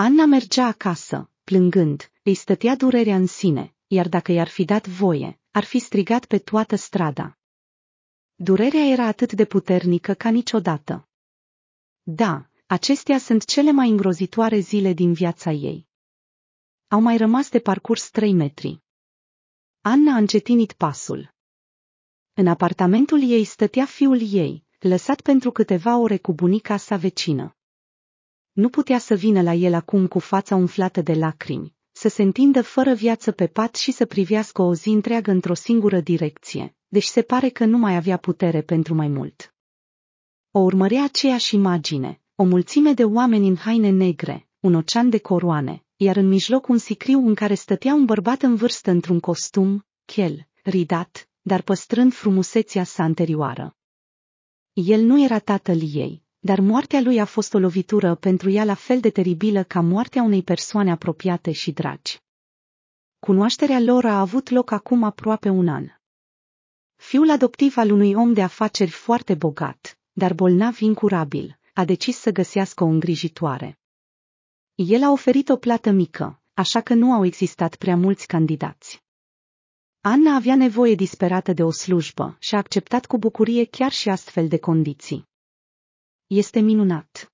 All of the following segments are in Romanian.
Anna mergea acasă, plângând, îi stătea durerea în sine, iar dacă i-ar fi dat voie, ar fi strigat pe toată strada. Durerea era atât de puternică ca niciodată. Da, acestea sunt cele mai îngrozitoare zile din viața ei. Au mai rămas de parcurs trei metri. Anna a încetinit pasul. În apartamentul ei stătea fiul ei, lăsat pentru câteva ore cu bunica sa vecină. Nu putea să vină la el acum cu fața umflată de lacrimi, să se întindă fără viață pe pat și să privească o zi întreagă într-o singură direcție, deci se pare că nu mai avea putere pentru mai mult. O urmărea aceeași imagine, o mulțime de oameni în haine negre, un ocean de coroane, iar în mijloc un sicriu în care stătea un bărbat în vârstă într-un costum, chel, ridat, dar păstrând frumusețea sa anterioară. El nu era tatăl ei, dar moartea lui a fost o lovitură pentru ea la fel de teribilă ca moartea unei persoane apropiate și dragi. Cunoașterea lor a avut loc acum aproape un an. Fiul adoptiv al unui om de afaceri foarte bogat, dar bolnav incurabil, a decis să găsească o îngrijitoare. El a oferit o plată mică, așa că nu au existat prea mulți candidați. Anna avea nevoie disperată de o slujbă și a acceptat cu bucurie chiar și astfel de condiții. Este minunat.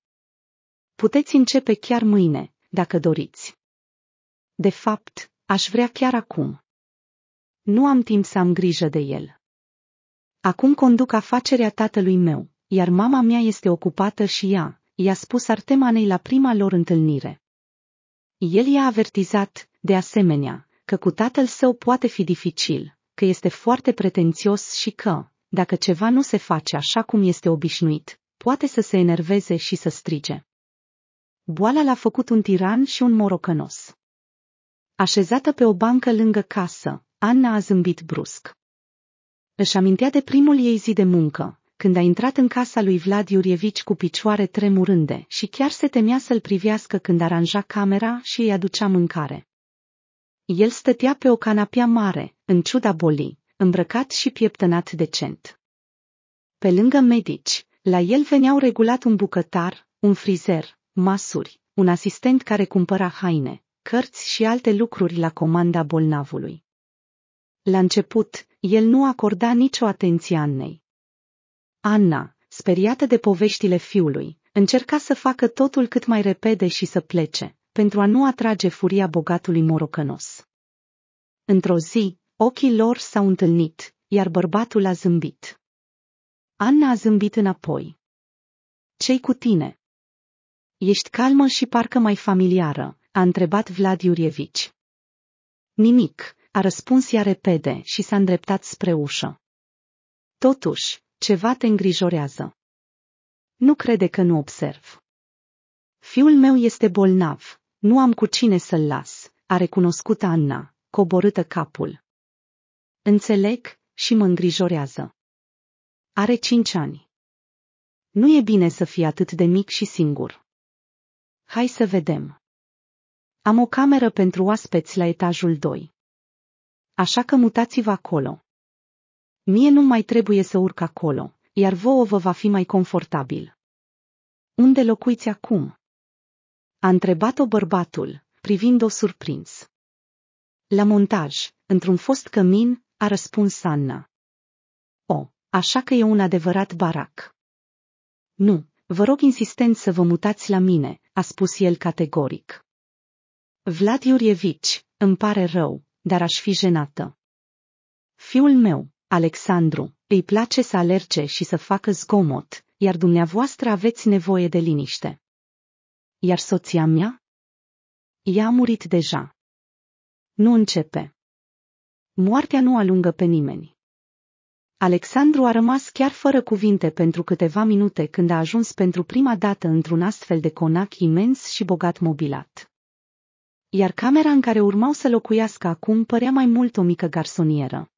Puteți începe chiar mâine, dacă doriți. De fapt, aș vrea chiar acum. Nu am timp să am grijă de el. Acum conduc afacerea tatălui meu, iar mama mea este ocupată și ea, i-a spus Artemanei la prima lor întâlnire. El i-a avertizat, de asemenea, că cu tatăl său poate fi dificil, că este foarte pretențios și că, dacă ceva nu se face așa cum este obișnuit, poate să se enerveze și să strige. Boala l-a făcut un tiran și un morocănos. Așezată pe o bancă lângă casă, Anna a zâmbit brusc. Își amintea de primul ei zi de muncă, când a intrat în casa lui Vlad Iurievici cu picioare tremurânde și chiar se temea să-l privească când aranja camera și îi aducea mâncare. El stătea pe o canapea mare, în ciuda bolii, îmbrăcat și pieptănat decent. Pe lângă medici, la el veneau regulat un bucătar, un frizer, masuri, un asistent care cumpăra haine, cărți și alte lucruri la comanda bolnavului. La început, el nu acorda nicio atenție Annei. Anna, speriată de poveștile fiului, încerca să facă totul cât mai repede și să plece, pentru a nu atrage furia bogatului morocănos. Într-o zi, ochii lor s-au întâlnit, iar bărbatul a zâmbit. Anna a zâmbit înapoi. Ce-i cu tine? Ești calmă și parcă mai familiară, a întrebat Vlad Iurievici. Nimic, a răspuns ea repede și s-a îndreptat spre ușă. Totuși, ceva te îngrijorează. Nu crede că nu observ. Fiul meu este bolnav, nu am cu cine să-l las, a recunoscut Anna, coborâtă capul. Înțeleg și mă îngrijorează. Are cinci ani. Nu e bine să fii atât de mic și singur. Hai să vedem. Am o cameră pentru oaspeți la etajul 2. Așa că mutați-vă acolo. Mie nu mai trebuie să urc acolo, iar vouă vă va fi mai confortabil. Unde locuiți acum? A întrebat-o bărbatul, privind-o surprins. La montaj, într-un fost cămin, a răspuns Anna. O, așa că e un adevărat barac. Nu, vă rog insistent să vă mutați la mine, a spus el categoric. Vlad Iurievici, îmi pare rău, dar aș fi jenată. Fiul meu, Alexandru, îi place să alerge și să facă zgomot, iar dumneavoastră aveți nevoie de liniște. Iar soția mea? Ea a murit deja. Nu începe. Moartea nu alungă pe nimeni. Alexandru a rămas chiar fără cuvinte pentru câteva minute când a ajuns pentru prima dată într-un astfel de conac imens și bogat mobilat. Iar camera în care urmau să locuiască acum părea mai mult o mică garsonieră.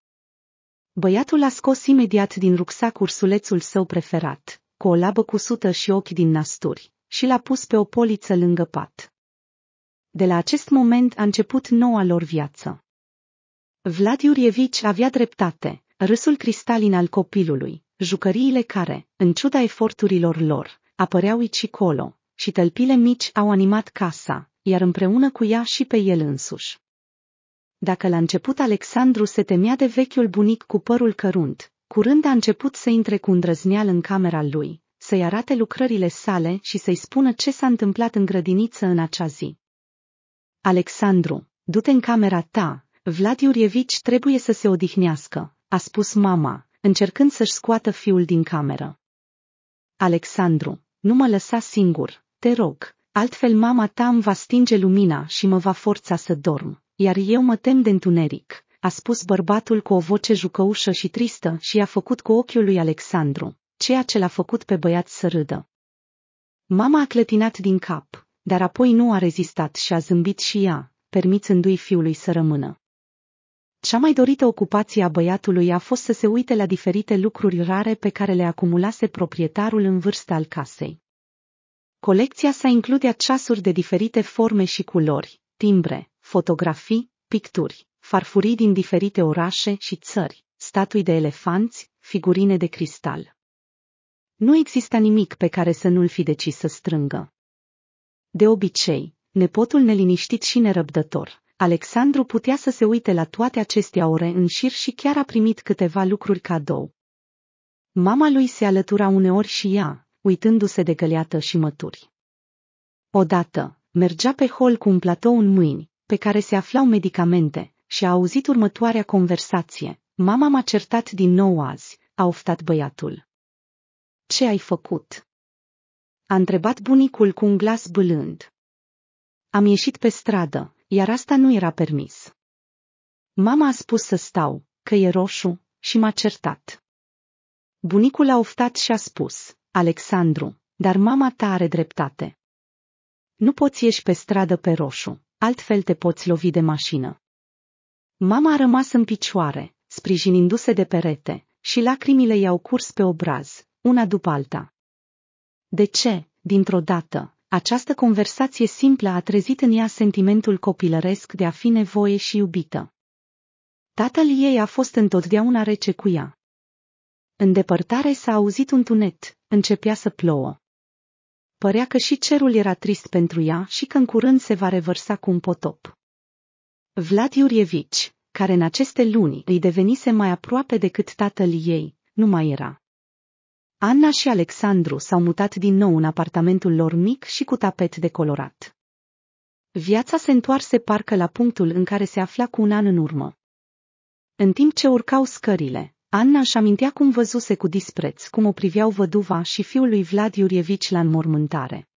Băiatul a scos imediat din rucsac ursulețul său preferat, cu o labă cusută și ochi din nasturi, și l-a pus pe o poliță lângă pat. De la acest moment a început noua lor viață. Vlad Iurievici avea dreptate, râsul cristalin al copilului, jucăriile care, în ciuda eforturilor lor, apăreau aici și colo, și tălpile mici au animat casa, iar împreună cu ea și pe el însuși. Dacă la început Alexandru se temea de vechiul bunic cu părul cărunt, curând a început să intre cu îndrăzneal în camera lui, să-i arate lucrările sale și să-i spună ce s-a întâmplat în grădiniță în acea zi. Alexandru, du-te în camera ta, Vlad Iurievici trebuie să se odihnească, a spus mama, încercând să-și scoată fiul din cameră. Alexandru, nu mă lăsa singur, te rog, altfel mama ta îmi va stinge lumina și mă va forța să dorm, iar eu mă tem de întuneric, a spus bărbatul cu o voce jucăușă și tristă și a făcut cu ochiul lui Alexandru, ceea ce l-a făcut pe băiat să râdă. Mama a clătinat din cap, dar apoi nu a rezistat și a zâmbit și ea, permițându-i fiului să rămână. Cea mai dorită ocupație a băiatului a fost să se uite la diferite lucruri rare pe care le acumulase proprietarul în vârsta al casei. Colecția sa includea ceasuri de diferite forme și culori, timbre, fotografii, picturi, farfurii din diferite orașe și țări, statui de elefanți, figurine de cristal. Nu exista nimic pe care să nu-l fi decis să strângă. De obicei, nepotul neliniștit și nerăbdător, Alexandru putea să se uite la toate acestea ore în șir și chiar a primit câteva lucruri cadou. Mama lui se alătura uneori și ea, uitându-se de găleată și mături. Odată, mergea pe hol cu un platou în mâini, pe care se aflau medicamente, și a auzit următoarea conversație. Mama m-a certat din nou azi, a oftat băiatul. Ce ai făcut? A întrebat bunicul cu un glas bâlând. Am ieșit pe stradă, iar asta nu era permis. Mama a spus să stau, că e roșu, și m-a certat. Bunicul a oftat și a spus, Alexandru, dar mama ta are dreptate. Nu poți ieși pe stradă pe roșu, altfel te poți lovi de mașină. Mama a rămas în picioare, sprijinindu-se de perete, și lacrimile i-au curs pe obraz, una după alta. De ce, dintr-o dată, această conversație simplă a trezit în ea sentimentul copilăresc de a fi nevoie și iubită. Tatăl ei a fost întotdeauna rece cu ea. În depărtare s-a auzit un tunet, începea să plouă. Părea că și cerul era trist pentru ea și că în curând se va revărsa cu un potop. Vlad Iurievici, care în aceste luni îi devenise mai aproape decât tatăl ei, nu mai era. Anna și Alexandru s-au mutat din nou în apartamentul lor mic și cu tapet decolorat. Viața se întoarse parcă la punctul în care se afla cu un an în urmă. În timp ce urcau scările, Anna își amintea cum văzuse cu dispreț cum o priveau văduva și fiul lui Vlad Iurievici la înmormântare.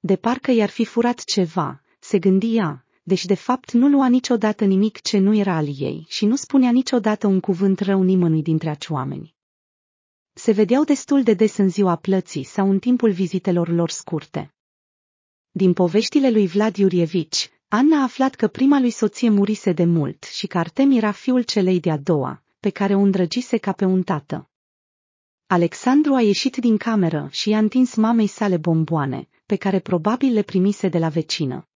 De parcă i-ar fi furat ceva, se gândia, deși de fapt nu lua niciodată nimic ce nu era al ei și nu spunea niciodată un cuvânt rău nimănui dintre aci oameni se vedeau destul de des în ziua plății sau în timpul vizitelor lor scurte. Din poveștile lui Vlad Iurievici, Anna a aflat că prima lui soție murise de mult și că Artem era fiul celei de-a doua, pe care o îndrăgise ca pe un tată. Alexandru a ieșit din cameră și i-a întins mamei sale bomboane, pe care probabil le primise de la vecină.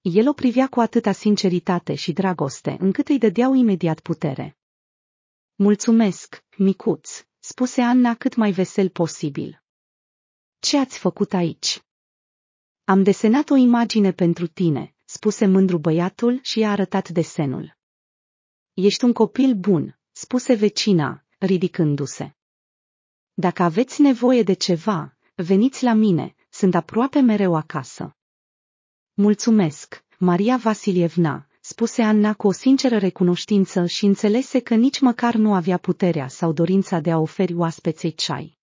El o privea cu atâta sinceritate și dragoste, încât îi dădeau imediat putere. Mulțumesc, micuț, spuse Anna cât mai vesel posibil. Ce ați făcut aici? Am desenat o imagine pentru tine, spuse mândru băiatul și i-a arătat desenul. Ești un copil bun, spuse vecina, ridicându-se. Dacă aveți nevoie de ceva, veniți la mine, sunt aproape mereu acasă. Mulțumesc, Maria Vasilievna, spuse Anna cu o sinceră recunoștință și înțelese că nici măcar nu avea puterea sau dorința de a oferi oaspeței ceai.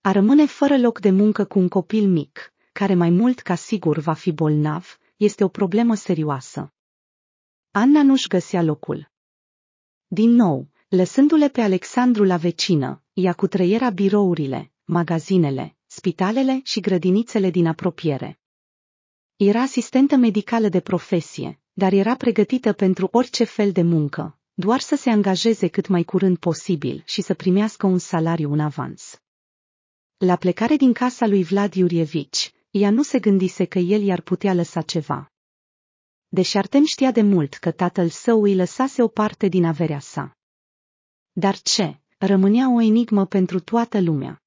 A rămâne fără loc de muncă cu un copil mic, care mai mult ca sigur va fi bolnav, este o problemă serioasă. Anna nu-și găsea locul. Din nou, lăsându-le pe Alexandru la vecină, ea cu trăiera birourile, magazinele, spitalele și grădinițele din apropiere. Era asistentă medicală de profesie, dar era pregătită pentru orice fel de muncă, doar să se angajeze cât mai curând posibil și să primească un salariu în avans. La plecare din casa lui Vlad Iurievici, ea nu se gândise că el i-ar putea lăsa ceva. Deși Artem știa de mult că tatăl său îi lăsase o parte din averea sa. Dar ce? Rămânea o enigmă pentru toată lumea.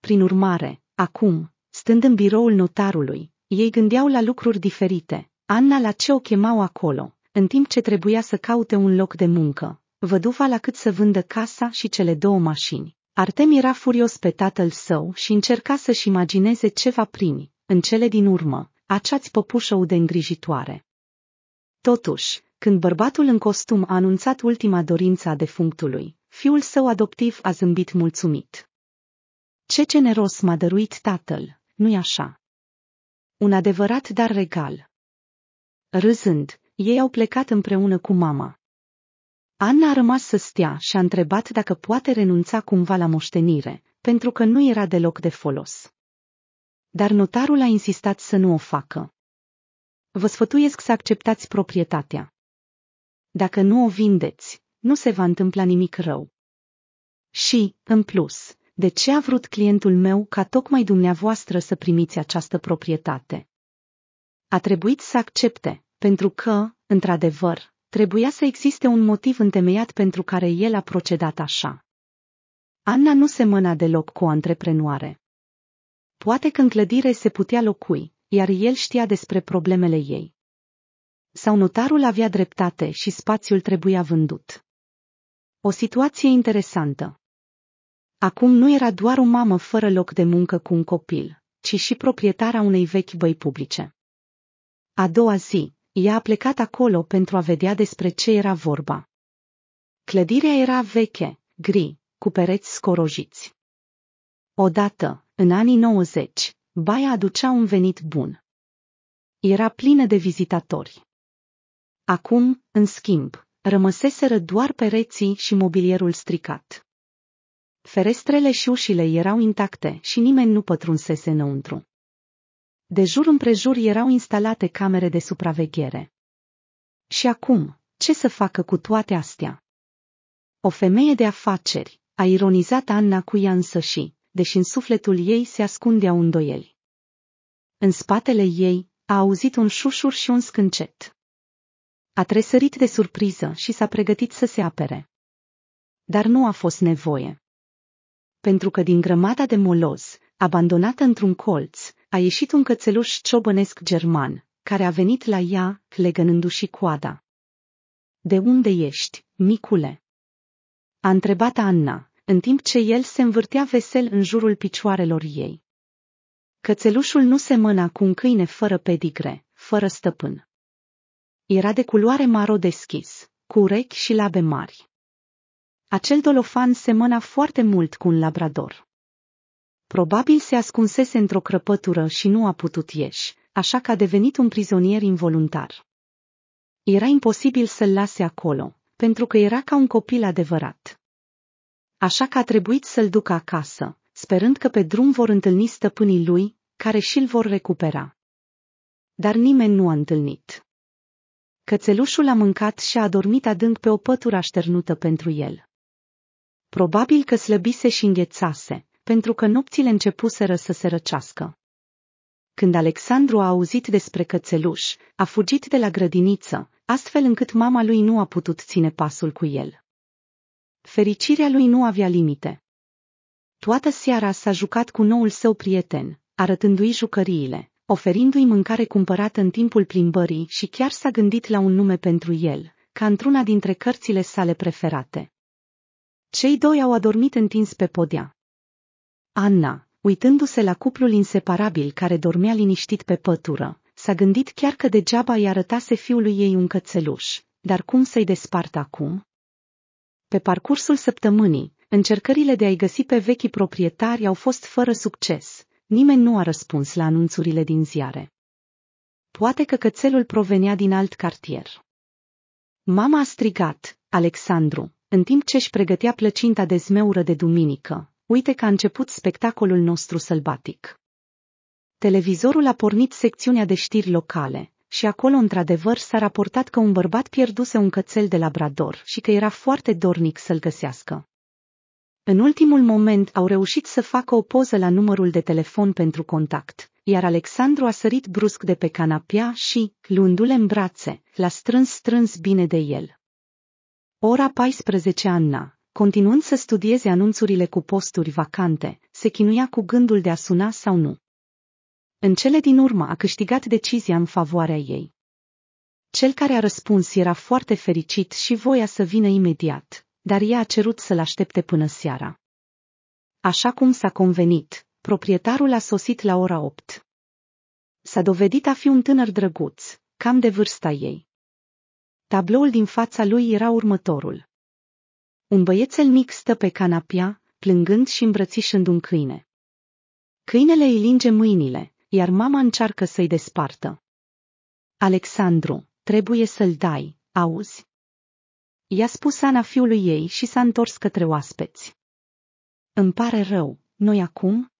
Prin urmare, acum, stând în biroul notarului, Ei gândeau la lucruri diferite. Anna la ce o chemau acolo, în timp ce trebuia să caute un loc de muncă, văduva la cât să vândă casa și cele două mașini. Artem era furios pe tatăl său și încerca să-și imagineze ce va primi, în cele din urmă, aceați păpușă de îngrijitoare. Totuși, când bărbatul în costum a anunțat ultima dorință a defunctului, fiul său adoptiv a zâmbit mulțumit. Ce generos m-a dăruit tatăl, nu-i așa? Un adevărat dar regal. Râzând, ei au plecat împreună cu mama. Anna a rămas să stea și a întrebat dacă poate renunța cumva la moștenire, pentru că nu era deloc de folos. Dar notarul a insistat să nu o facă. Vă sfătuiesc să acceptați proprietatea. Dacă nu o vindeți, nu se va întâmpla nimic rău. Și, în plus, de ce a vrut clientul meu ca tocmai dumneavoastră să primiți această proprietate? A trebuit să accepte, pentru că, într-adevăr, trebuia să existe un motiv întemeiat pentru care el a procedat așa. Anna nu se mâna deloc cu o antreprenoare. Poate că în clădire se putea locui, iar el știa despre problemele ei. Sau notarul avea dreptate și spațiul trebuia vândut. O situație interesantă. Acum nu era doar o mamă fără loc de muncă cu un copil, ci și proprietara unei vechi băi publice. A doua zi, ea a plecat acolo pentru a vedea despre ce era vorba. Clădirea era veche, gri, cu pereți scorojiți. Odată, în anii 90, baia aducea un venit bun. Era plină de vizitatori. Acum, în schimb, rămăseseră doar pereții și mobilierul stricat. Ferestrele și ușile erau intacte și nimeni nu pătrunsese înăuntru. De jur împrejur erau instalate camere de supraveghere. Și acum, ce să facă cu toate astea? O femeie de afaceri, a ironizat Anna cu ea însă și, deși în sufletul ei se ascundeau îndoieli. În spatele ei, a auzit un șușur și un scâncet. A tresărit de surpriză și s-a pregătit să se apere. Dar nu a fost nevoie. Pentru că din grămada de moloz, abandonată într-un colț, a ieșit un cățeluș ciobănesc german, care a venit la ea, legănându-și coada. De unde ești, micule? A întrebat Anna, în timp ce el se învârtea vesel în jurul picioarelor ei. Cățelușul nu semăna cu un câine fără pedigre, fără stăpân. Era de culoare maro deschis, cu urechi și labe mari. Acel dolofan semăna foarte mult cu un labrador. Probabil se ascunsese într-o crăpătură și nu a putut ieși, așa că a devenit un prizonier involuntar. Era imposibil să-l lase acolo, pentru că era ca un copil adevărat. Așa că a trebuit să-l ducă acasă, sperând că pe drum vor întâlni stăpânii lui, care și-l vor recupera. Dar nimeni nu a întâlnit. Cățelușul a mâncat și a adormit adânc pe o pătură așternută pentru el. Probabil că slăbise și înghețase, pentru că nopțile începuseră să se răcească. Când Alexandru a auzit despre cățeluș, a fugit de la grădiniță, astfel încât mama lui nu a putut ține pasul cu el. Fericirea lui nu avea limite. Toată seara s-a jucat cu noul său prieten, arătându-i jucăriile, oferindu-i mâncare cumpărată în timpul plimbării și chiar s-a gândit la un nume pentru el, ca într-una dintre cărțile sale preferate. Cei doi au adormit întins pe podea. Anna, uitându-se la cuplul inseparabil care dormea liniștit pe pătură, s-a gândit chiar că degeaba îi arătase fiului ei un cățeluș, dar cum să-i despartă acum? Pe parcursul săptămânii, încercările de a-i găsi pe vechii proprietari au fost fără succes, nimeni nu a răspuns la anunțurile din ziare. Poate că cățelul provenea din alt cartier. Mama a strigat, Alexandru, în timp ce își pregătea plăcinta de zmeură de duminică, uite că a început spectacolul nostru sălbatic. Televizorul a pornit secțiunea de știri locale și acolo într-adevăr s-a raportat că un bărbat pierduse un cățel de labrador și că era foarte dornic să-l găsească. În ultimul moment au reușit să facă o poză la numărul de telefon pentru contact, iar Alexandru a sărit brusc de pe canapea și, luându-le în brațe, l-a strâns strâns bine de el. Ora 14 Anna, continuând să studieze anunțurile cu posturi vacante, se chinuia cu gândul de a suna sau nu. În cele din urmă a câștigat decizia în favoarea ei. Cel care a răspuns era foarte fericit și voia să vină imediat, dar ea a cerut să-l aștepte până seara. Așa cum s-a convenit, proprietarul a sosit la ora 8. S-a dovedit a fi un tânăr drăguț, cam de vârsta ei. Tabloul din fața lui era următorul. Un băiețel mic stă pe canapia, plângând și îmbrățișând un câine. Câinele îi linge mâinile, iar mama încearcă să-i despartă. Alexandru, trebuie să-l dai, auzi? I-a spus Ana fiului ei și s-a întors către oaspeți. Îmi pare rău, noi acum?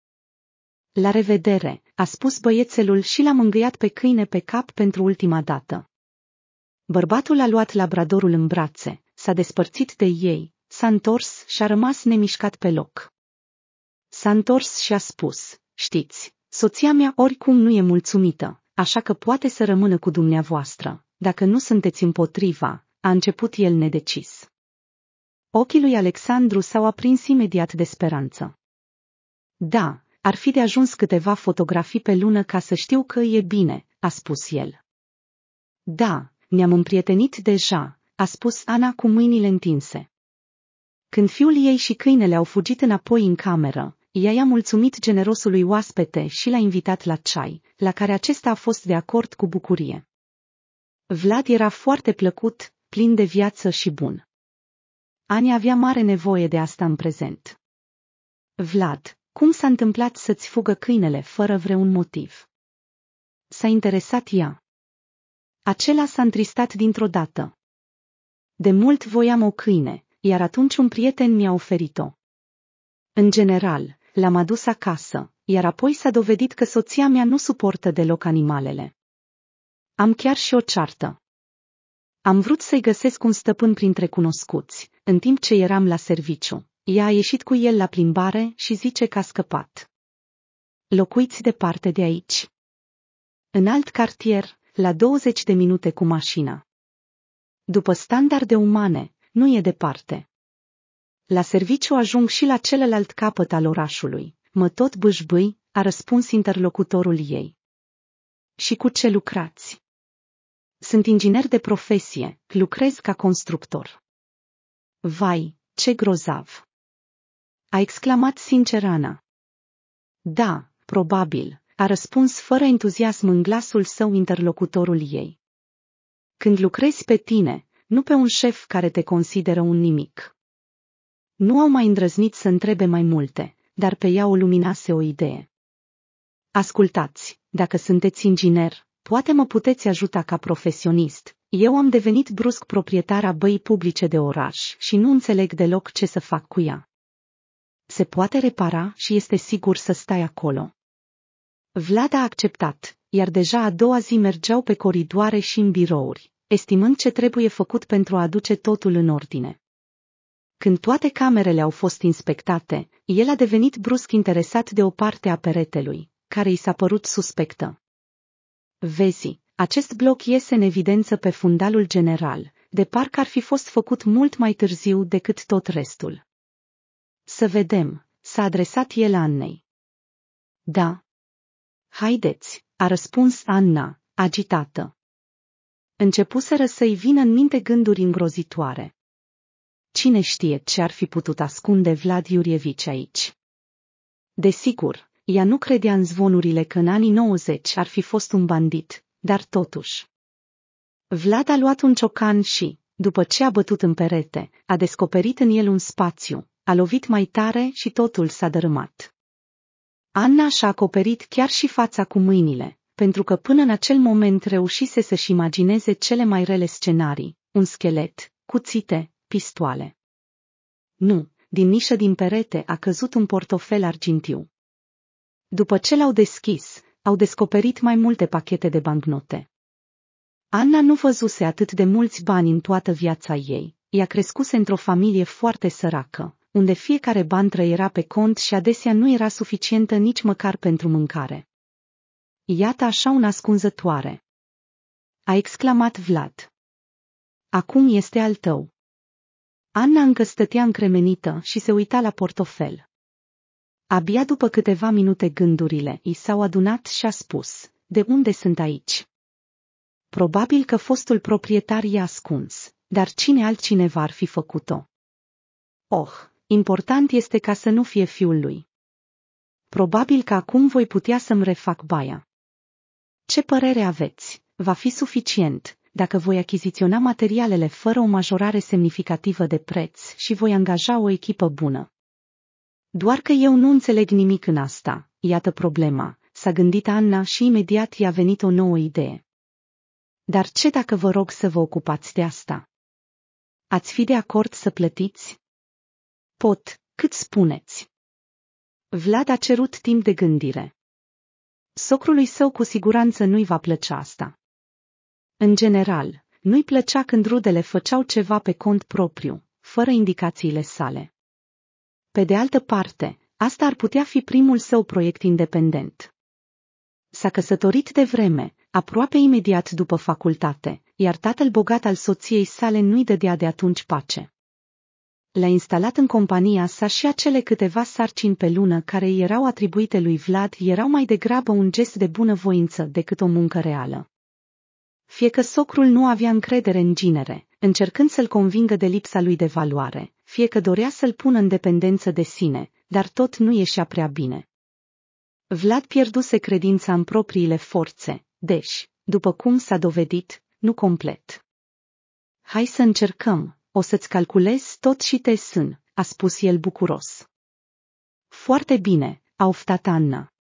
La revedere, a spus băiețelul și l-a mângâiat pe câine pe cap pentru ultima dată. Bărbatul a luat labradorul în brațe, s-a despărțit de ei, s-a întors și a rămas nemișcat pe loc. S-a întors și a spus, știți, soția mea oricum nu e mulțumită, așa că poate să rămână cu dumneavoastră, dacă nu sunteți împotriva, a început el nedecis. Ochii lui Alexandru s-au aprins imediat de speranță. Da, ar fi de ajuns câteva fotografii pe lună ca să știu că e bine, a spus el. Da, ne-am împrietenit deja, a spus Ana cu mâinile întinse. Când fiul ei și câinele au fugit înapoi în cameră, ea i-a mulțumit generosului oaspete și l-a invitat la ceai, la care acesta a fost de acord cu bucurie. Vlad era foarte plăcut, plin de viață și bun. Ani avea mare nevoie de asta în prezent. Vlad, cum s-a întâmplat să-ți fugă câinele fără vreun motiv? S-a interesat ea. Acela s-a întristat dintr-o dată. De mult voiam o câine, iar atunci un prieten mi-a oferit-o. În general, l-am adus acasă, iar apoi s-a dovedit că soția mea nu suportă deloc animalele. Am chiar și o ceartă. Am vrut să-i găsesc un stăpân printre cunoscuți, în timp ce eram la serviciu. Ea a ieșit cu el la plimbare și zice că a scăpat. Locuiți departe de aici. În alt cartier, la 20 de minute cu mașina. După standarde umane, nu e departe. La serviciu ajung și la celălalt capăt al orașului. Mă tot bâșbâi, a răspuns interlocutorul ei. Și cu ce lucrați? Sunt inginer de profesie, lucrez ca constructor. Vai, ce grozav! A exclamat sincer Ana. Da, probabil, a răspuns fără entuziasm în glasul său interlocutorul ei. Când lucrezi pe tine, nu pe un șef care te consideră un nimic. Nu au mai îndrăznit să întrebe mai multe, dar pe ea o luminase o idee. Ascultați, dacă sunteți inginer, poate mă puteți ajuta ca profesionist. Eu am devenit brusc proprietar a băii publice de oraș și nu înțeleg deloc ce să fac cu ea. Se poate repara și este sigur să stai acolo. Vlad a acceptat, iar deja a doua zi mergeau pe coridoare și în birouri, estimând ce trebuie făcut pentru a aduce totul în ordine. Când toate camerele au fost inspectate, el a devenit brusc interesat de o parte a peretelui, care i s-a părut suspectă. Vezi, acest bloc iese în evidență pe fundalul general, de parcă ar fi fost făcut mult mai târziu decât tot restul. Să vedem, s-a adresat el Annei. Da. Haideți, a răspuns Anna, agitată. Începuseră să-i vină în minte gânduri îngrozitoare. Cine știe ce ar fi putut ascunde Vlad Iurievici aici? Desigur, ea nu credea în zvonurile că în anii 90 ar fi fost un bandit, dar totuși. Vlad a luat un ciocan și, după ce a bătut în perete, a descoperit în el un spațiu, a lovit mai tare și totul s-a dărâmat. Anna și-a acoperit chiar și fața cu mâinile, pentru că până în acel moment reușise să-și imagineze cele mai rele scenarii, un schelet, cuțite, pistoale. Nu, din nișă din perete a căzut un portofel argintiu. După ce l-au deschis, au descoperit mai multe pachete de bancnote. Anna nu văzuse atât de mulți bani în toată viața ei, ea crescuse într-o familie foarte săracă, unde fiecare ban era pe cont și adesea nu era suficientă nici măcar pentru mâncare. Iată așa un ascunzătoare. A exclamat Vlad. Acum este al tău. Anna încă stătea încremenită și se uita la portofel. Abia după câteva minute gândurile i s-au adunat și a spus, de unde sunt aici? Probabil că fostul proprietar i-a ascuns, dar cine altcineva ar fi făcut-o? Oh, important este ca să nu fie fiul lui. Probabil că acum voi putea să-mi refac baia. Ce părere aveți? Va fi suficient dacă voi achiziționa materialele fără o majorare semnificativă de preț și voi angaja o echipă bună. Doar că eu nu înțeleg nimic în asta, iată problema, s-a gândit Anna și imediat i-a venit o nouă idee. Dar ce dacă vă rog să vă ocupați de asta? Ați fi de acord să plătiți? Pot, cât spuneți? Vlad a cerut timp de gândire. Socrului său cu siguranță nu-i va plăcea asta. În general, nu-i plăcea când rudele făceau ceva pe cont propriu, fără indicațiile sale. Pe de altă parte, asta ar putea fi primul său proiect independent. S-a căsătorit de vreme, aproape imediat după facultate, iar tatăl bogat al soției sale nu-i dădea de atunci pace. L-a instalat în compania sa și acele câteva sarcini pe lună care îi erau atribuite lui Vlad erau mai degrabă un gest de bunăvoință decât o muncă reală. Fie că socrul nu avea încredere în ginere, încercând să-l convingă de lipsa lui de valoare, fie că dorea să-l pună în dependență de sine, dar tot nu ieșea prea bine. Vlad pierduse credința în propriile forțe, deși, după cum s-a dovedit, nu complet. Hai să încercăm, o să-ți calculez tot și te sân, a spus el bucuros. Foarte bine, a oftat Anna.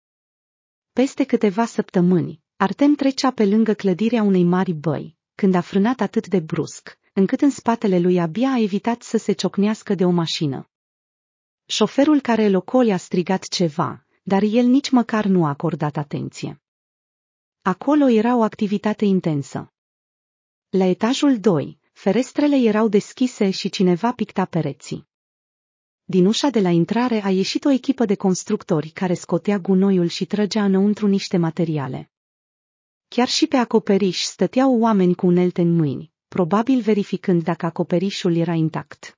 Peste câteva săptămâni, Artem trecea pe lângă clădirea unei mari băi, când a frânat atât de brusc, încât în spatele lui abia a evitat să se ciocnească de o mașină. Șoferul care îl ocoli a strigat ceva, dar el nici măcar nu a acordat atenție. Acolo era o activitate intensă. La etajul 2, ferestrele erau deschise și cineva picta pereții. Din ușa de la intrare a ieșit o echipă de constructori care scotea gunoiul și trăgea înăuntru niște materiale. Chiar și pe acoperiș stăteau oameni cu unelte în mâini, probabil verificând dacă acoperișul era intact.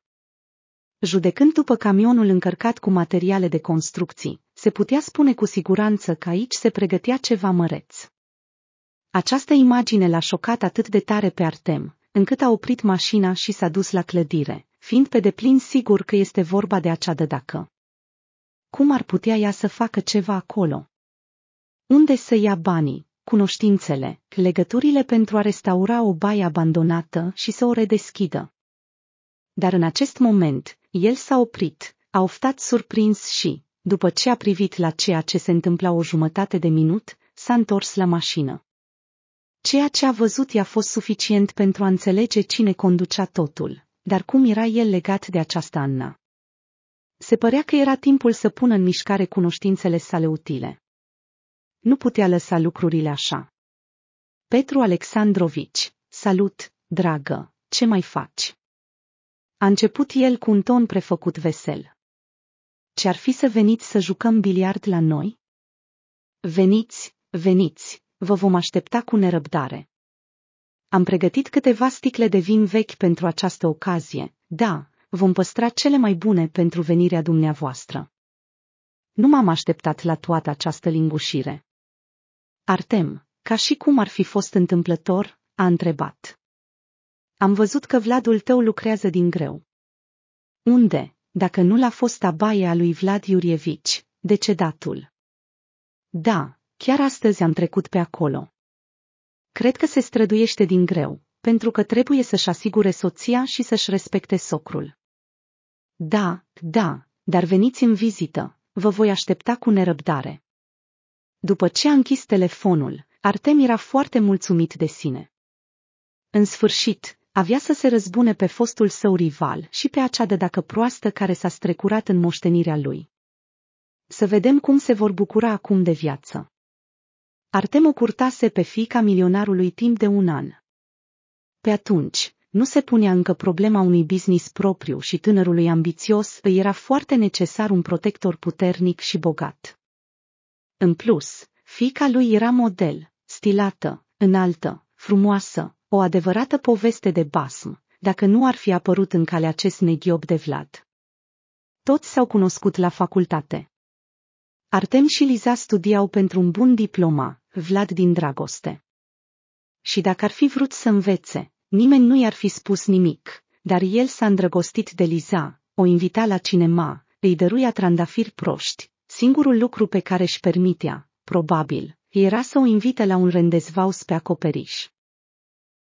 Judecând după camionul încărcat cu materiale de construcții, se putea spune cu siguranță că aici se pregătea ceva măreț. Această imagine l-a șocat atât de tare pe Artem, încât a oprit mașina și s-a dus la clădire, fiind pe deplin sigur că este vorba de acea dădacă. Cum ar putea ea să facă ceva acolo? Unde să ia banii, cunoștințele, legăturile pentru a restaura o baie abandonată și să o redeschidă? Dar în acest moment, el s-a oprit, a oftat surprins și, după ce a privit la ceea ce se întâmpla o jumătate de minut, s-a întors la mașină. Ceea ce a văzut i-a fost suficient pentru a înțelege cine conducea totul, dar cum era el legat de această Anna? Se părea că era timpul să pună în mișcare cunoștințele sale utile. Nu putea lăsa lucrurile așa. Petru Alexandrovici, salut, dragă, ce mai faci? A început el cu un ton prefăcut vesel. Ce-ar fi să veniți să jucăm biliard la noi? Veniți, veniți, vă vom aștepta cu nerăbdare. Am pregătit câteva sticle de vin vechi pentru această ocazie, da, vom păstra cele mai bune pentru venirea dumneavoastră. Nu m-am așteptat la toată această lingușire. Artem, ca și cum ar fi fost întâmplător, a întrebat. Am văzut că Vladul tău lucrează din greu. Unde, dacă nu l-a fost abaie a lui Vlad Iurievici, decedatul? Da, Chiar astăzi am trecut pe acolo. Cred că se străduiește din greu, pentru că trebuie să-și asigure soția și să-și respecte socrul. Da, da, dar veniți în vizită, vă voi aștepta cu nerăbdare. După ce a închis telefonul, Artem era foarte mulțumit de sine. În sfârșit, avea să se răzbune pe fostul său rival și pe acea de dacă proastă care s-a strecurat în moștenirea lui. Să vedem cum se vor bucura acum de viață. Artem o curtase pe fica milionarului timp de un an. Pe atunci, nu se punea încă problema unui business propriu și tânărului ambițios îi era foarte necesar un protector puternic și bogat. În plus, fica lui era model, stilată, înaltă, frumoasă, o adevărată poveste de basm, dacă nu ar fi apărut în calea acest neghiob de Vlad. Toți s-au cunoscut la facultate. Artem și Liza studiau pentru un bun diploma, Vlad din dragoste. Și dacă ar fi vrut să învețe, nimeni nu i-ar fi spus nimic, dar el s-a îndrăgostit de Liza, o invita la cinema, îi dăruia trandafiri proști, singurul lucru pe care își permitea, probabil, era să o invite la un rendezvaus pe acoperiș.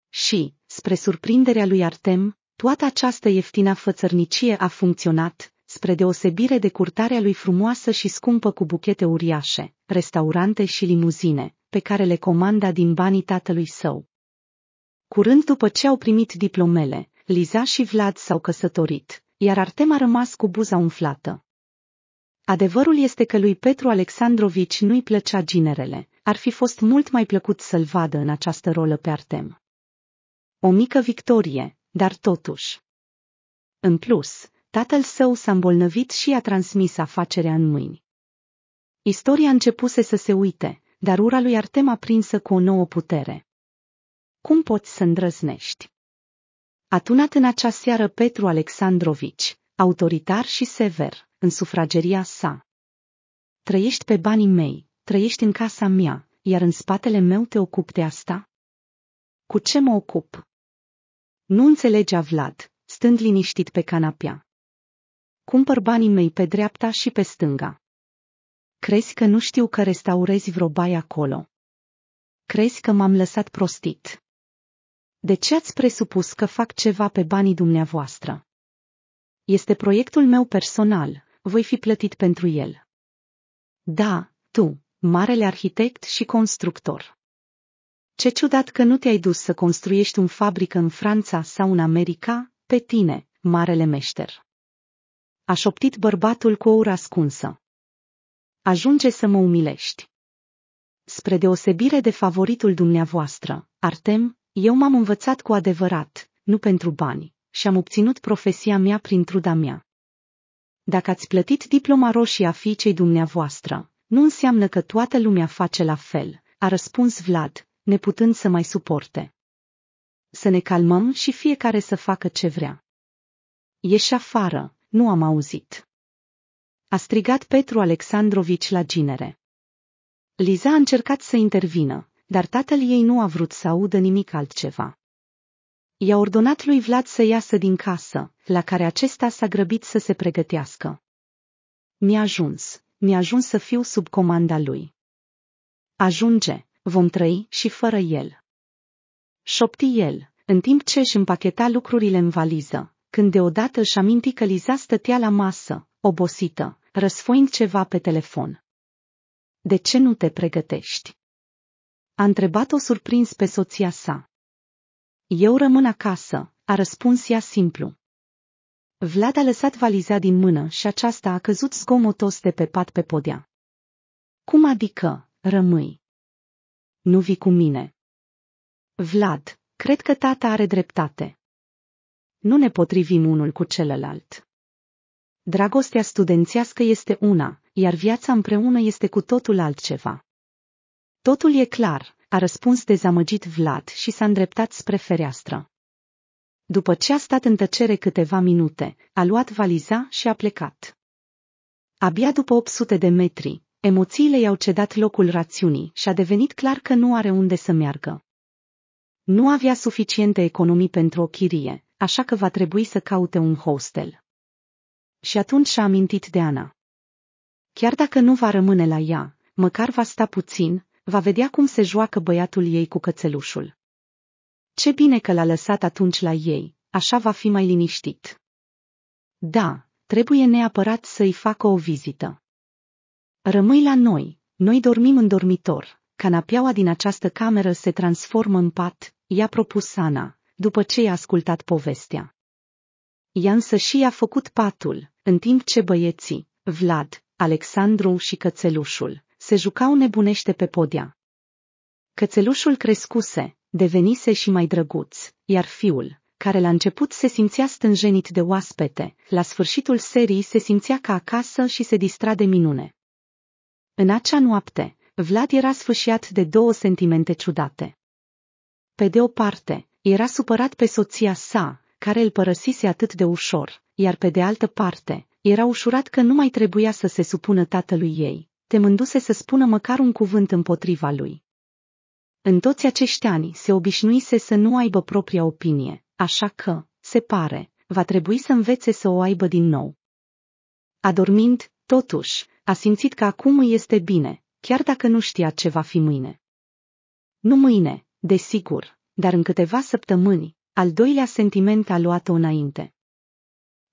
Și, spre surprinderea lui Artem, toată această ieftină fățărnicie a funcționat, spre deosebire de curtarea lui frumoasă și scumpă cu buchete uriașe, restaurante și limuzine, pe care le comanda din banii tatălui său. Curând după ce au primit diplomele, Liza și Vlad s-au căsătorit, iar Artem a rămas cu buza umflată. Adevărul este că lui Petru Alexandrovici nu-i plăcea ginerele, ar fi fost mult mai plăcut să-l vadă în această rolă pe Artem. O mică victorie, dar totuși. În plus, tatăl său s-a îmbolnăvit și a transmis afacerea în mâini. Istoria începuse să se uite, dar ura lui Artem a prinsă cu o nouă putere. Cum poți să îndrăznești? A tunat în acea seară Petru Alexandrovici, autoritar și sever, în sufrageria sa. Trăiești pe banii mei, trăiești în casa mea, iar în spatele meu te ocup de asta? Cu ce mă ocup? Nu înțelegea Vlad, stând liniștit pe canapea. Cumpăr banii mei pe dreapta și pe stânga. Crezi că nu știu că restaurezi vreo baie acolo? Crezi că m-am lăsat prostit? De ce ați presupus că fac ceva pe banii dumneavoastră? Este proiectul meu personal, voi fi plătit pentru el. Da, tu, marele arhitect și constructor. Ce ciudat că nu te-ai dus să construiești un fabrică în Franța sau în America, pe tine, marele meșter. A șoptit bărbatul cu o ură ascunsă. Ajunge să mă umilești. Spre deosebire de favoritul dumneavoastră, Artem, eu m-am învățat cu adevărat, nu pentru bani, și am obținut profesia mea prin truda mea. Dacă ați plătit diploma roșie a fiicei dumneavoastră, nu înseamnă că toată lumea face la fel, a răspuns Vlad, neputând să mai suporte. Să ne calmăm și fiecare să facă ce vrea. Ieși afară, nu am auzit. A strigat Petru Alexandrovici la ginere. Liza a încercat să intervină, dar tatăl ei nu a vrut să audă nimic altceva. I-a ordonat lui Vlad să iasă din casă, la care acesta s-a grăbit să se pregătească. Mi-a ajuns, mi-a ajuns să fiu sub comanda lui. Ajunge, vom trăi și fără el. Șopti el, în timp ce își împacheta lucrurile în valiză, când deodată își aminti că Liza stătea la masă, obosită, răsfoind ceva pe telefon. De ce nu te pregătești? A întrebat-o surprins pe soția sa. Eu rămân acasă, a răspuns ea simplu. Vlad a lăsat valiza din mână și aceasta a căzut zgomotos de pe pat pe podea. Cum adică, rămâi? Nu vii cu mine. Vlad, cred că tata are dreptate. Nu ne potrivim unul cu celălalt. Dragostea studențească este una, iar viața împreună este cu totul altceva. Totul e clar, a răspuns dezamăgit Vlad și s-a îndreptat spre fereastră. După ce a stat în tăcere câteva minute, a luat valiza și a plecat. Abia după 800 de metri, emoțiile i-au cedat locul rațiunii și a devenit clar că nu are unde să meargă. Nu avea suficiente economii pentru o chirie, așa că va trebui să caute un hostel. Și atunci și-a amintit de Ana. Chiar dacă nu va rămâne la ea, măcar va sta puțin, va vedea cum se joacă băiatul ei cu cățelușul. Ce bine că l-a lăsat atunci la ei, așa va fi mai liniștit. Da, trebuie neapărat să-i facă o vizită. Rămâi la noi, noi dormim în dormitor, canapeaua din această cameră se transformă în pat, i-a propus Ana, după ce i-a ascultat povestea. Ea însă și și-a făcut patul, în timp ce băieții, Vlad, Alexandru și cățelușul, se jucau nebunește pe podea. Cățelușul crescuse, devenise și mai drăguț, iar fiul, care la început se simțea stânjenit de oaspete, la sfârșitul serii se simțea ca acasă și se distra de minune. În acea noapte, Vlad era sfâșiat de două sentimente ciudate. Pe de o parte, era supărat pe soția sa, care îl părăsise atât de ușor, iar pe de altă parte, era ușurat că nu mai trebuia să se supună tatălui ei, temându-se să spună măcar un cuvânt împotriva lui. În toți acești ani se obișnuise să nu aibă propria opinie, așa că, se pare, va trebui să învețe să o aibă din nou. Adormind, totuși, a simțit că acum îi este bine, chiar dacă nu știa ce va fi mâine. Nu mâine, desigur, dar în câteva săptămâni, al doilea sentiment a luat-o înainte.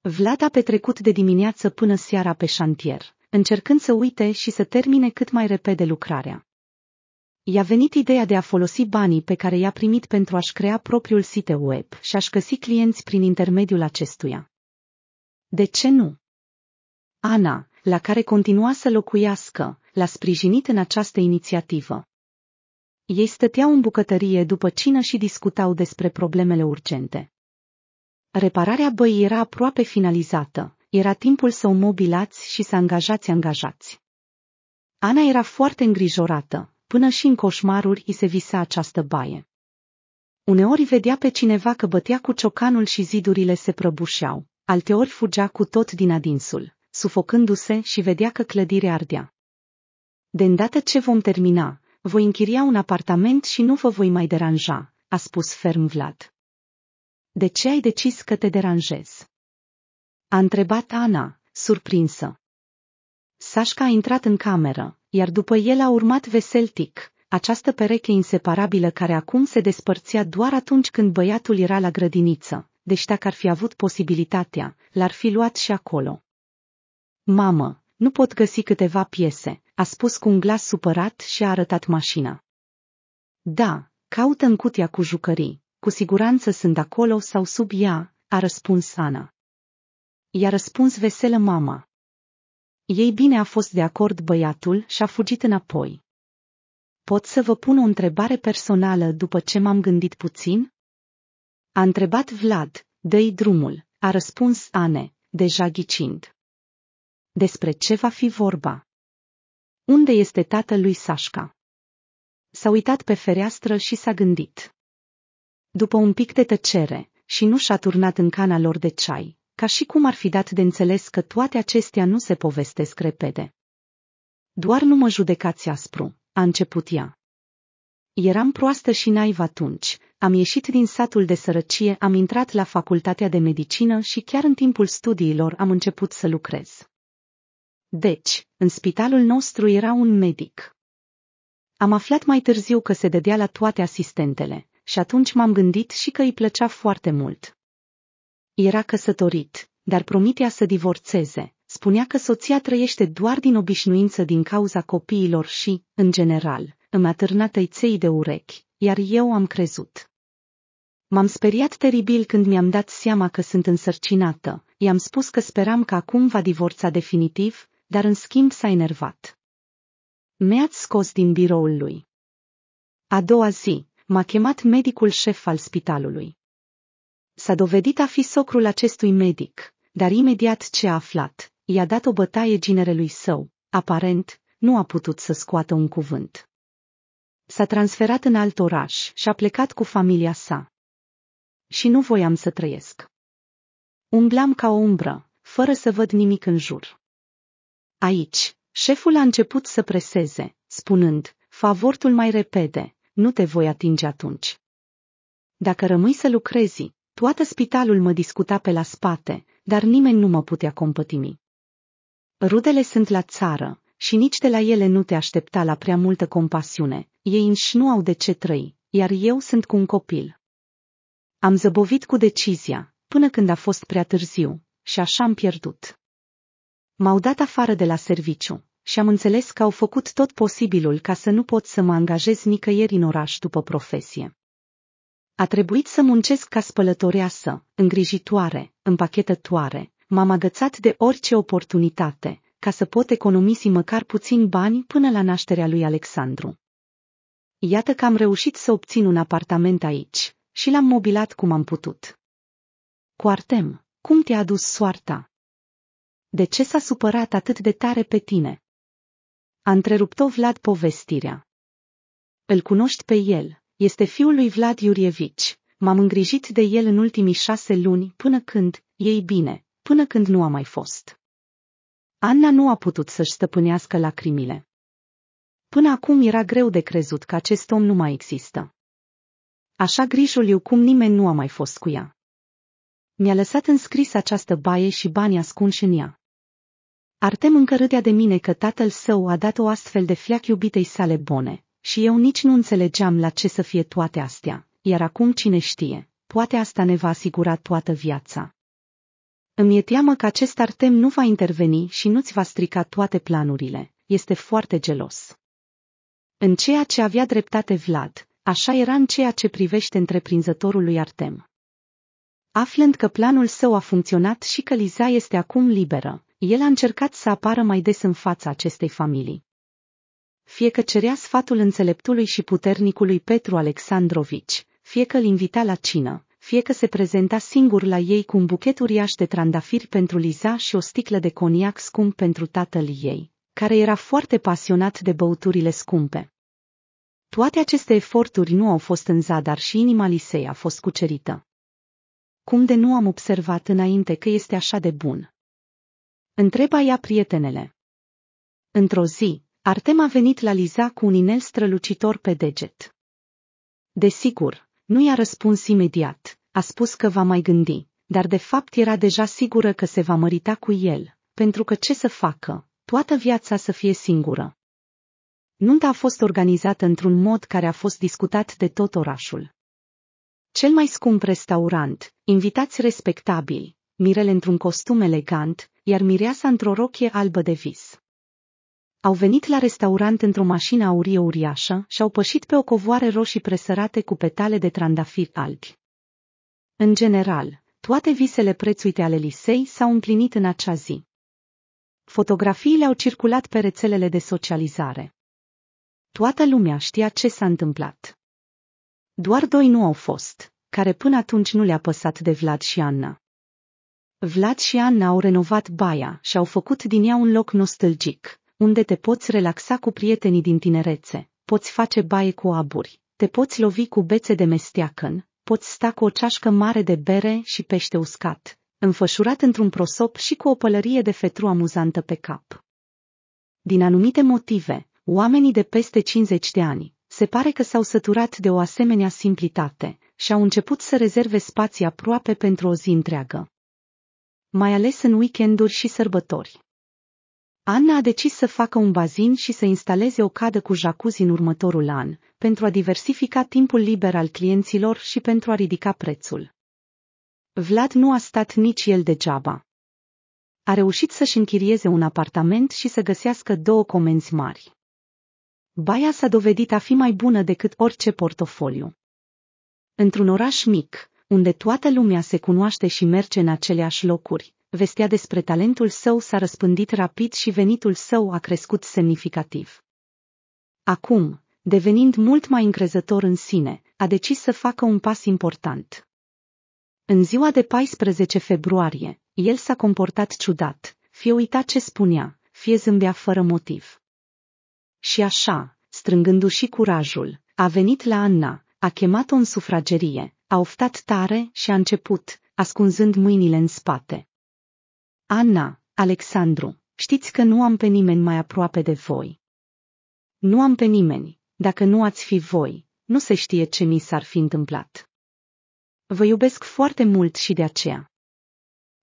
Vlad a petrecut de dimineață până seara pe șantier, încercând să uite și să termine cât mai repede lucrarea. I-a venit ideea de a folosi banii pe care i-a primit pentru a-și crea propriul site web și a-și găsi clienți prin intermediul acestuia. De ce nu? Ana, la care continua să locuiască, l-a sprijinit în această inițiativă. Ei stăteau în bucătărie după cină și discutau despre problemele urgente. Repararea băii era aproape finalizată, era timpul să o mobilați și să angajați angajați. Ana era foarte îngrijorată, până și în coșmaruri îi se visa această baie. Uneori vedea pe cineva că bătea cu ciocanul și zidurile se prăbușeau, alteori fugea cu tot din adinsul, sufocându-se și vedea că clădirea ardea. De îndată ce vom termina, voi închiria un apartament și nu vă voi mai deranja, a spus ferm Vlad. De ce ai decis că te deranjezi? A întrebat Ana, surprinsă. Sașca a intrat în cameră, iar după el a urmat Veseltic, această pereche inseparabilă care acum se despărțea doar atunci când băiatul era la grădiniță, deci dacă ar fi avut posibilitatea, l-ar fi luat și acolo. Mamă, nu pot găsi câteva piese, a spus cu un glas supărat și a arătat mașina. Da, caută în cutia cu jucării, cu siguranță sunt acolo sau sub ea, a răspuns Ana. I-a răspuns veselă mama. Ei bine a fost de acord băiatul și a fugit înapoi. Pot să vă pun o întrebare personală după ce m-am gândit puțin? A întrebat Vlad, dă-i drumul, a răspuns Ane, deja ghicind. Despre ce va fi vorba? Unde este tatăl lui Sașca? S-a uitat pe fereastră și s-a gândit. După un pic de tăcere, și nu și-a turnat în cana lor de ceai, ca și cum ar fi dat de înțeles că toate acestea nu se povestesc repede. Doar nu mă judecați aspru, a început ea. Eram proastă și naiv atunci, am ieșit din satul de sărăcie, am intrat la facultatea de medicină și chiar în timpul studiilor am început să lucrez. Deci, în spitalul nostru era un medic. Am aflat mai târziu că se dădea la toate asistentele și atunci m-am gândit și că îi plăcea foarte mult. Era căsătorit, dar promitea să divorțeze, spunea că soția trăiește doar din obișnuință din cauza copiilor și, în general, îmi a târnat tăiței de urechi, iar eu am crezut. M-am speriat teribil când mi-am dat seama că sunt însărcinată, i-am spus că speram că acum va divorța definitiv, dar în schimb s-a enervat. Mi-ați scos din biroul lui. A doua zi, m-a chemat medicul șef al spitalului. S-a dovedit a fi socrul acestui medic, dar imediat ce a aflat, i-a dat o bătaie ginerelui său, aparent, nu a putut să scoată un cuvânt. S-a transferat în alt oraș și a plecat cu familia sa. Și nu voiam să trăiesc. Umblam ca o umbră, fără să văd nimic în jur. Aici, șeful a început să preseze, spunând, favortul mai repede, nu te voi atinge atunci. Dacă rămâi să lucrezi, toată spitalul mă discuta pe la spate, dar nimeni nu mă putea compătimi. Rudele sunt la țară și nici de la ele nu te aștepta la prea multă compasiune, ei înși nu au de ce trăi, iar eu sunt cu un copil. Am zăbovit cu decizia, până când a fost prea târziu, și așa am pierdut. M-au dat afară de la serviciu și am înțeles că au făcut tot posibilul ca să nu pot să mă angajez nicăieri în oraș după profesie. A trebuit să muncesc ca spălătoreasă, îngrijitoare, împachetătoare, m-am agățat de orice oportunitate, ca să pot economisi măcar puțin bani până la nașterea lui Alexandru. Iată că am reușit să obțin un apartament aici și l-am mobilat cum am putut. Coartem, cum te-a adus soarta? De ce s-a supărat atât de tare pe tine? A întrerupt-o Vlad povestirea. Îl cunoști pe el, este fiul lui Vlad Iurievici. M-am îngrijit de el în ultimii șase luni până când, ei bine, până când nu a mai fost. Anna nu a putut să-și stăpânească lacrimile. Până acum era greu de crezut că acest om nu mai există. Așa grijuliu cum nimeni nu a mai fost cu ea. Mi-a lăsat înscris această baie și bani ascunși în ea. Artem încă râdea de mine că tatăl său a dat o astfel de fleac iubitei sale bune, și eu nici nu înțelegeam la ce să fie toate astea, iar acum cine știe, poate asta ne va asigura toată viața. Îmi e teamă că acest Artem nu va interveni și nu-ți va strica toate planurile, este foarte gelos. În ceea ce avea dreptate Vlad, așa era în ceea ce privește întreprinzătorul lui Artem. Aflând că planul său a funcționat și că Liza este acum liberă, el a încercat să apară mai des în fața acestei familii. Fie că cerea sfatul înțeleptului și puternicului Petru Alexandrovici, fie că îl invita la cină, fie că se prezenta singur la ei cu un buchet uriaș de trandafiri pentru Liza și o sticlă de coniac scump pentru tatăl ei, care era foarte pasionat de băuturile scumpe. Toate aceste eforturi nu au fost în zadar și inima Lisei a fost cucerită. Cum de nu am observat înainte că este așa de bun? Întreba ea prietenele. Într-o zi, Artem a venit la Liza cu un inel strălucitor pe deget. Desigur, nu i-a răspuns imediat, a spus că va mai gândi, dar de fapt era deja sigură că se va mărita cu el, pentru că ce să facă, toată viața să fie singură. Nunta a fost organizată într-un mod care a fost discutat de tot orașul. Cel mai scump restaurant, invitați respectabili, Mirele într-un costum elegant, iar mireasa într-o rochie albă de vis. Au venit la restaurant într-o mașină aurie uriașă și au pășit pe o covoare roșii presărate cu petale de trandafiri albi. În general, toate visele prețuite ale Lisei s-au împlinit în acea zi. Fotografiile au circulat pe rețelele de socializare. Toată lumea știa ce s-a întâmplat. Doar doi nu au fost, care până atunci nu le-a păsat de Vlad și Anna. Vlad și Anna au renovat baia și au făcut din ea un loc nostalgic, unde te poți relaxa cu prietenii din tinerețe, poți face baie cu aburi, te poți lovi cu bețe de mesteacăn, poți sta cu o ceașcă mare de bere și pește uscat, înfășurat într-un prosop și cu o pălărie de fetru amuzantă pe cap. Din anumite motive, oamenii de peste 50 de ani se pare că s-au săturat de o asemenea simplitate și au început să rezerve spații aproape pentru o zi întreagă. Mai ales în weekenduri și sărbători. Anna a decis să facă un bazin și să instaleze o cadă cu jacuzzi în următorul an, pentru a diversifica timpul liber al clienților și pentru a ridica prețul. Vlad nu a stat nici el degeaba. A reușit să-și închirieze un apartament și să găsească două comenzi mari. Baia s-a dovedit a fi mai bună decât orice portofoliu. Într-un oraș mic, unde toată lumea se cunoaște și merge în aceleași locuri, vestea despre talentul său s-a răspândit rapid și venitul său a crescut semnificativ. Acum, devenind mult mai încrezător în sine, a decis să facă un pas important. În ziua de 14 februarie, el s-a comportat ciudat, fie uita ce spunea, fie zâmbea fără motiv. Și așa, strângându-și curajul, a venit la Anna, a chemat-o în sufragerie, a oftat tare și a început, ascunzând mâinile în spate. Anna, Alexandru, știți că nu am pe nimeni mai aproape de voi. Nu am pe nimeni, dacă nu ați fi voi, nu se știe ce mi s-ar fi întâmplat. Vă iubesc foarte mult și de aceea.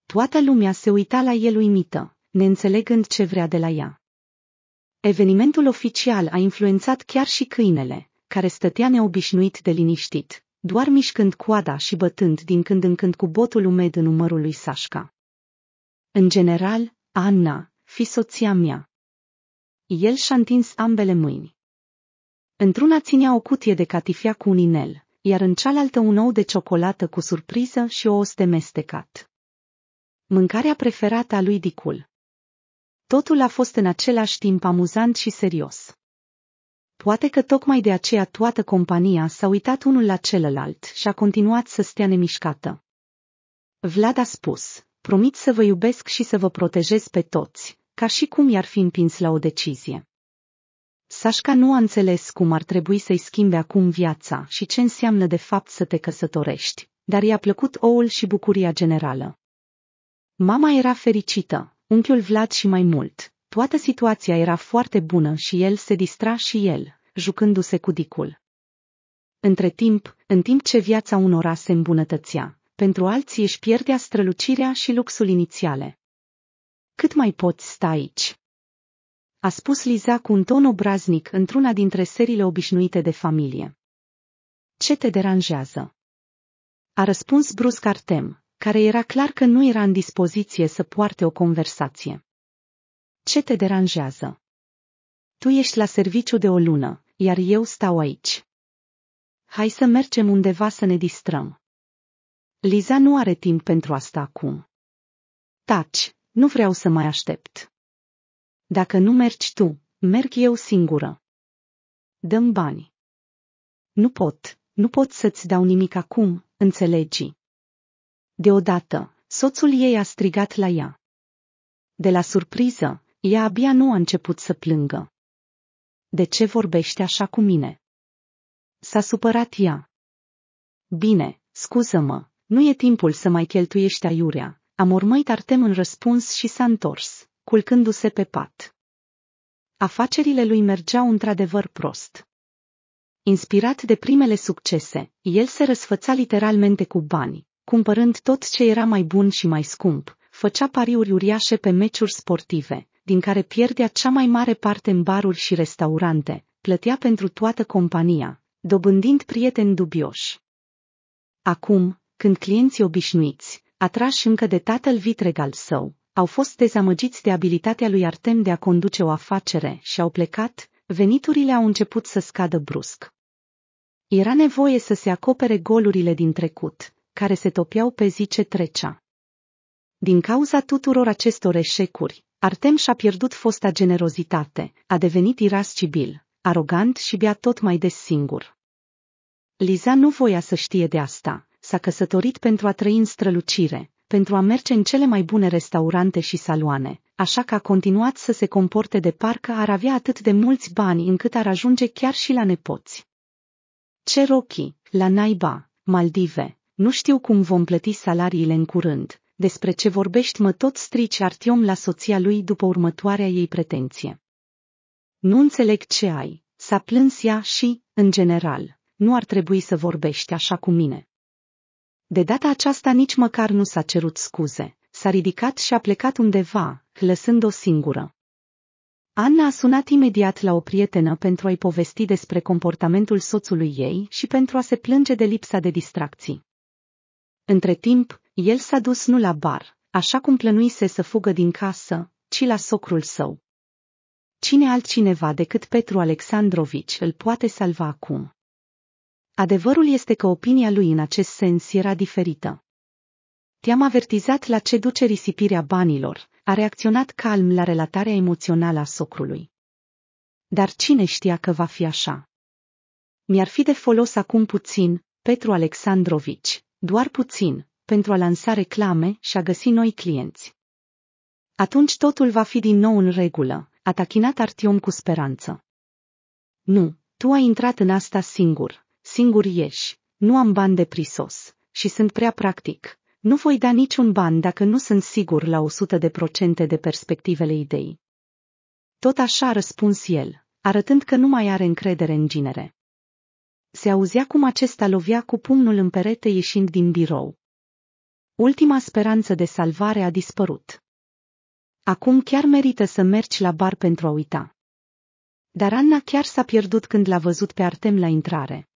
Toată lumea se uita la el uimită, neînțelegând ce vrea de la ea. Evenimentul oficial a influențat chiar și câinele, care stătea neobișnuit de liniștit, doar mișcând coada și bătând din când în când cu botul umed în umărul lui Sașca. În general, Anna, fi soția mea. El și-a întins ambele mâini. Într-una ținea o cutie de catifea cu un inel, iar în cealaltă un ou de ciocolată cu surpriză și o oste mestecat. Mâncarea preferată a lui Dicul. Totul a fost în același timp amuzant și serios. Poate că tocmai de aceea toată compania s-a uitat unul la celălalt și a continuat să stea nemișcată. Vlad a spus, promit să vă iubesc și să vă protejez pe toți, ca și cum i-ar fi împins la o decizie. Sașca nu a înțeles cum ar trebui să-i schimbe acum viața și ce înseamnă de fapt să te căsătorești, dar i-a plăcut oul și bucuria generală. Mama era fericită, unchiul Vlad și mai mult. Toată situația era foarte bună și el se distra și el, jucându-se cu dicul. Între timp, în timp ce viața unora se îmbunătățea, pentru alții își pierdea strălucirea și luxul inițiale. Cât mai poți sta aici? A spus Liza cu un ton obraznic într-una dintre seriile obișnuite de familie. Ce te deranjează? A răspuns brusc Artem, care era clar că nu era în dispoziție să poarte o conversație. Ce te deranjează? Tu ești la serviciu de o lună, iar eu stau aici. Hai să mergem undeva să ne distrăm. Liza nu are timp pentru asta acum. Taci, nu vreau să mai aștept. Dacă nu mergi tu, merg eu singură. Dăm bani. Nu pot, nu pot să-ți dau nimic acum, înțelegi. Deodată, soțul ei a strigat la ea. De la surpriză, ea abia nu a început să plângă. De ce vorbește așa cu mine? S-a supărat ea. Bine, scuză-mă, nu e timpul să mai cheltuiești aiurea, a mormăit Artem în răspuns și s-a întors, culcându-se pe pat. Afacerile lui mergeau într-adevăr prost. Inspirat de primele succese, el se răsfăța literalmente cu bani, cumpărând tot ce era mai bun și mai scump, făcea pariuri uriașe pe meciuri sportive, din care pierdea cea mai mare parte în baruri și restaurante, plătea pentru toată compania, dobândind prieteni dubioși. Acum, când clienții obișnuiți, atrași încă de tatăl vitreg al său, au fost dezamăgiți de abilitatea lui Artem de a conduce o afacere și au plecat, veniturile au început să scadă brusc. Era nevoie să se acopere golurile din trecut, care se topeau pe zi ce trecea. Din cauza tuturor acestor eșecuri, Artem și-a pierdut fosta generozitate, a devenit irascibil, arogant și bea tot mai des singur. Liza nu voia să știe de asta, s-a căsătorit pentru a trăi în strălucire, pentru a merge în cele mai bune restaurante și saloane, așa că a continuat să se comporte de parcă ar avea atât de mulți bani încât ar ajunge chiar și la nepoți. Ce rochi, la naiba, Maldive, nu știu cum vom plăti salariile în curând, despre ce vorbești mă tot strici Artiom la soția lui după următoarea ei pretenție. Nu înțeleg ce ai, s-a plâns ea și, în general, nu ar trebui să vorbești așa cu mine. De data aceasta nici măcar nu s-a cerut scuze, s-a ridicat și a plecat undeva, lăsând-o singură. Anna a sunat imediat la o prietenă pentru a-i povesti despre comportamentul soțului ei și pentru a se plânge de lipsa de distracții. Între timp, el s-a dus nu la bar, așa cum plănuise să fugă din casă, ci la socrul său. Cine altcineva decât Petru Alexandrovici îl poate salva acum? Adevărul este că opinia lui în acest sens era diferită. Te-am avertizat la ce duce risipirea banilor, a reacționat calm la relatarea emoțională a socrului. Dar cine știa că va fi așa? Mi-ar fi de folos acum puțin, Petru Alexandrovici, doar puțin, pentru a lansa reclame și a găsi noi clienți. Atunci totul va fi din nou în regulă, a tachinat Artiom cu speranță. Nu, tu ai intrat în asta singur, singur ieși, nu am bani de prisos și sunt prea practic. Nu voi da niciun ban dacă nu sunt sigur la 100 de procente de perspectivele idei. Tot așa a răspuns el, arătând că nu mai are încredere în ginere. Se auzea cum acesta lovea cu pumnul în perete ieșind din birou. Ultima speranță de salvare a dispărut. Acum chiar merită să mergi la bar pentru a uita. Dar Anna chiar s-a pierdut când l-a văzut pe Artem la intrare.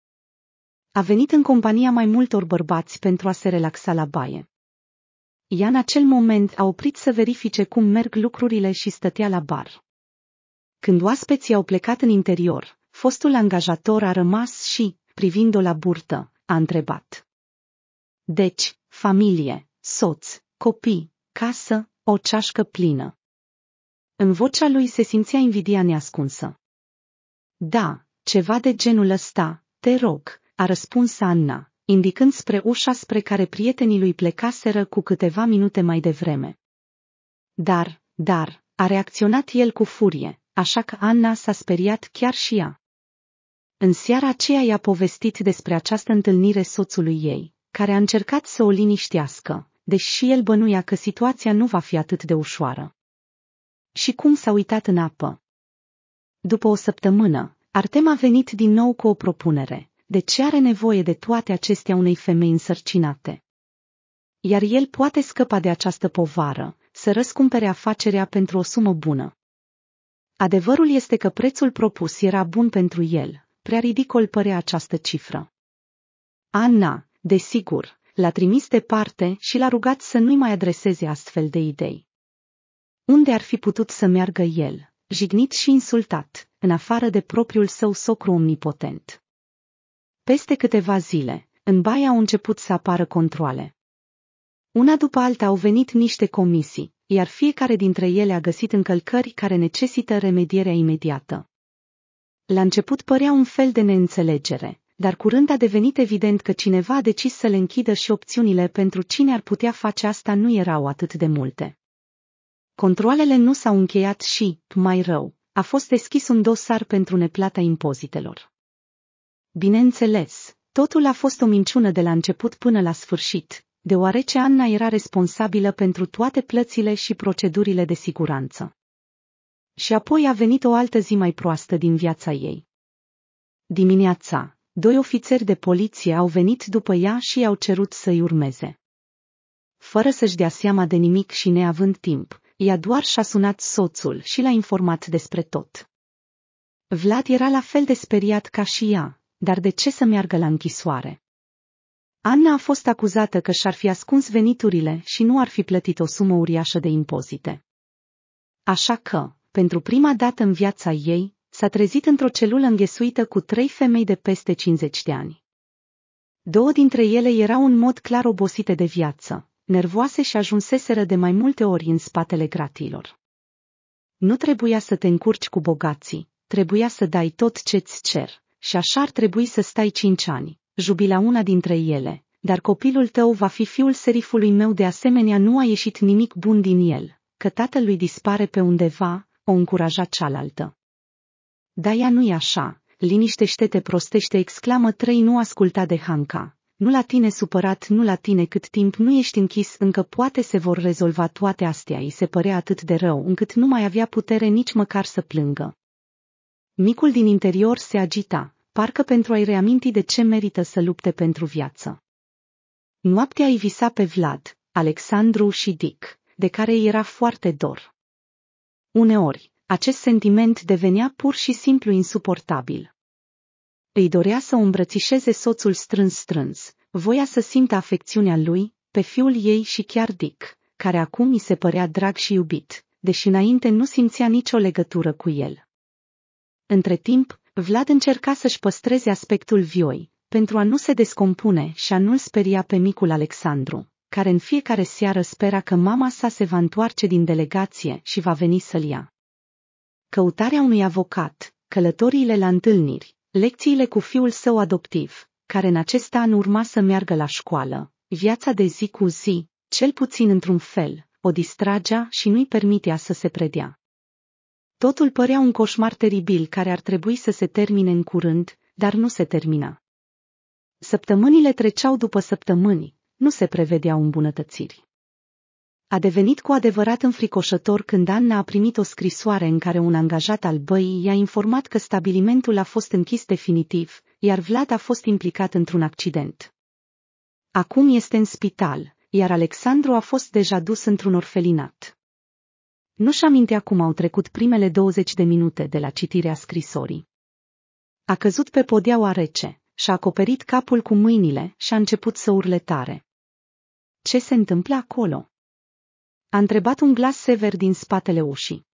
A venit în compania mai multor bărbați pentru a se relaxa la baie. Ea în acel moment a oprit să verifice cum merg lucrurile și stătea la bar. Când oaspeții au plecat în interior, fostul angajator a rămas și, privind-o la burtă, a întrebat. Deci, familie, soț, copii, casă, o ceașcă plină. În vocea lui se simțea invidia neascunsă. Da, ceva de genul ăsta, te rog, a răspuns Anna, indicând spre ușa spre care prietenii lui plecaseră cu câteva minute mai devreme. Dar, dar, a reacționat el cu furie, așa că Anna s-a speriat chiar și ea. În seara aceea i-a povestit despre această întâlnire soțului ei, care a încercat să o liniștească, deși el bănuia că situația nu va fi atât de ușoară. Și cum s-a uitat în apă. După o săptămână, Artem a venit din nou cu o propunere. De ce are nevoie de toate acestea unei femei însărcinate? Iar el poate scăpa de această povară, să răscumpere afacerea pentru o sumă bună. Adevărul este că prețul propus era bun pentru el, prea ridicol părea această cifră. Anna, desigur, l-a trimis departe și l-a rugat să nu-i mai adreseze astfel de idei. Unde ar fi putut să meargă el, jignit și insultat, în afară de propriul său socru omnipotent? Peste câteva zile, în baie au început să apară controle. Una după alta au venit niște comisii, iar fiecare dintre ele a găsit încălcări care necesită remedierea imediată. La început părea un fel de neînțelegere, dar curând a devenit evident că cineva a decis să le închidă și opțiunile pentru cine ar putea face asta nu erau atât de multe. Controlele nu s-au încheiat și, mai rău, a fost deschis un dosar pentru neplata impozitelor. Bineînțeles, totul a fost o minciună de la început până la sfârșit, deoarece Anna era responsabilă pentru toate plățile și procedurile de siguranță. Și apoi a venit o altă zi mai proastă din viața ei. Dimineața, doi ofițeri de poliție au venit după ea și i-au cerut să-i urmeze. Fără să-și dea seama de nimic și neavând timp, ea doar și-a sunat soțul și l-a informat despre tot. Vlad era la fel de speriat ca și ea, dar de ce să meargă la închisoare? Anna a fost acuzată că și-ar fi ascuns veniturile și nu ar fi plătit o sumă uriașă de impozite. Așa că, pentru prima dată în viața ei, s-a trezit într-o celulă înghesuită cu trei femei de peste 50 de ani. Două dintre ele erau în mod clar obosite de viață, nervoase și ajunseseră de mai multe ori în spatele gratilor. Nu trebuia să te încurci cu bogații, trebuia să dai tot ce-ți cer, și așa ar trebui să stai cinci ani, jubila una dintre ele, dar copilul tău va fi fiul serifului meu de asemenea nu a ieșit nimic bun din el, că tatălui dispare pe undeva, o încuraja cealaltă. Da, ea nu-i așa, liniștește-te prostește exclamă trei nu asculta de Hanca. Nu la tine supărat, nu la tine cât timp nu ești închis, încă poate se vor rezolva toate astea, îi se părea atât de rău, încât nu mai avea putere nici măcar să plângă. Micul din interior se agita, parcă pentru a-i reaminti de ce merită să lupte pentru viață. Noaptea îi visa pe Vlad, Alexandru și Dick, de care îi era foarte dor. Uneori, acest sentiment devenea pur și simplu insuportabil. Îi dorea să o îmbrățișeze soțul strâns-strâns, voia să simtă afecțiunea lui, pe fiul ei și chiar Dick, care acum îi se părea drag și iubit, deși înainte nu simțea nicio legătură cu el. Între timp, Vlad încerca să-și păstreze aspectul vioi, pentru a nu se descompune și a nu-l speria pe micul Alexandru, care în fiecare seară spera că mama sa se va întoarce din delegație și va veni să-l ia. Căutarea unui avocat, călătoriile la întâlniri, lecțiile cu fiul său adoptiv, care în acest an urma să meargă la școală, viața de zi cu zi, cel puțin într-un fel, o distragea și nu-i permitea să se predea. Totul părea un coșmar teribil care ar trebui să se termine în curând, dar nu se termina. Săptămânile treceau după săptămâni, nu se prevedeau îmbunătățiri. A devenit cu adevărat înfricoșător când Anna a primit o scrisoare în care un angajat al băii i-a informat că stabilimentul a fost închis definitiv, iar Vlad a fost implicat într-un accident. Acum este în spital, iar Alexandru a fost deja dus într-un orfelinat. Nu-și amintea cum au trecut primele 20 de minute de la citirea scrisorii. A căzut pe podeaua rece, și-a acoperit capul cu mâinile și a început să urle tare. Ce se întâmplă acolo? A întrebat un glas sever din spatele ușii.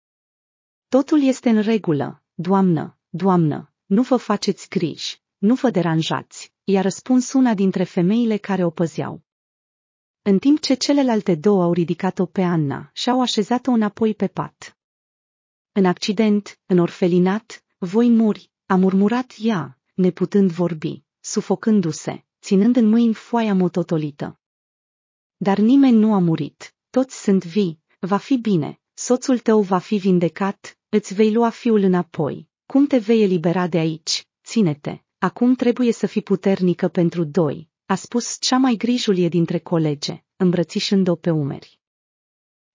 Totul este în regulă, doamnă, doamnă, nu vă faceți griji, nu vă deranjați, i-a răspuns una dintre femeile care o păzeau în timp ce celelalte două au ridicat-o pe Anna și au așezat-o înapoi pe pat. În accident, în orfelinat, voi muri, a murmurat ea, neputând vorbi, sufocându-se, ținând în mâini foaia mototolită. Dar nimeni nu a murit, toți sunt vii, va fi bine, soțul tău va fi vindecat, îți vei lua fiul înapoi, cum te vei elibera de aici, ține-te, acum trebuie să fii puternică pentru doi, a spus cea mai grijulie dintre colege, îmbrățișând-o pe umeri.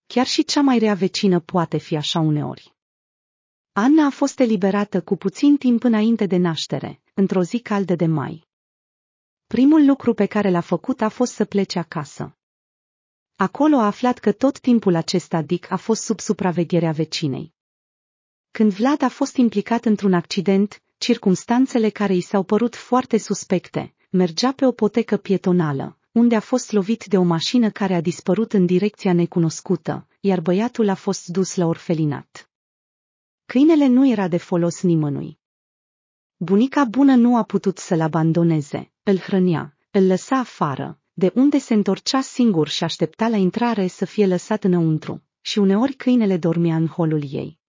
Chiar și cea mai rea vecină poate fi așa uneori. Anna a fost eliberată cu puțin timp înainte de naștere, într-o zi caldă de mai. Primul lucru pe care l-a făcut a fost să plece acasă. Acolo a aflat că tot timpul acesta Dick a fost sub supravegherea vecinei. Când Vlad a fost implicat într-un accident, circumstanțele care i s-au părut foarte suspecte, mergea pe o potecă pietonală, unde a fost lovit de o mașină care a dispărut în direcția necunoscută, iar băiatul a fost dus la orfelinat. Câinele nu era de folos nimănui. Bunica bună nu a putut să-l abandoneze, îl hrănea, îl lăsa afară, de unde se întorcea singur și aștepta la intrare să fie lăsat înăuntru, și uneori câinele dormea în holul ei.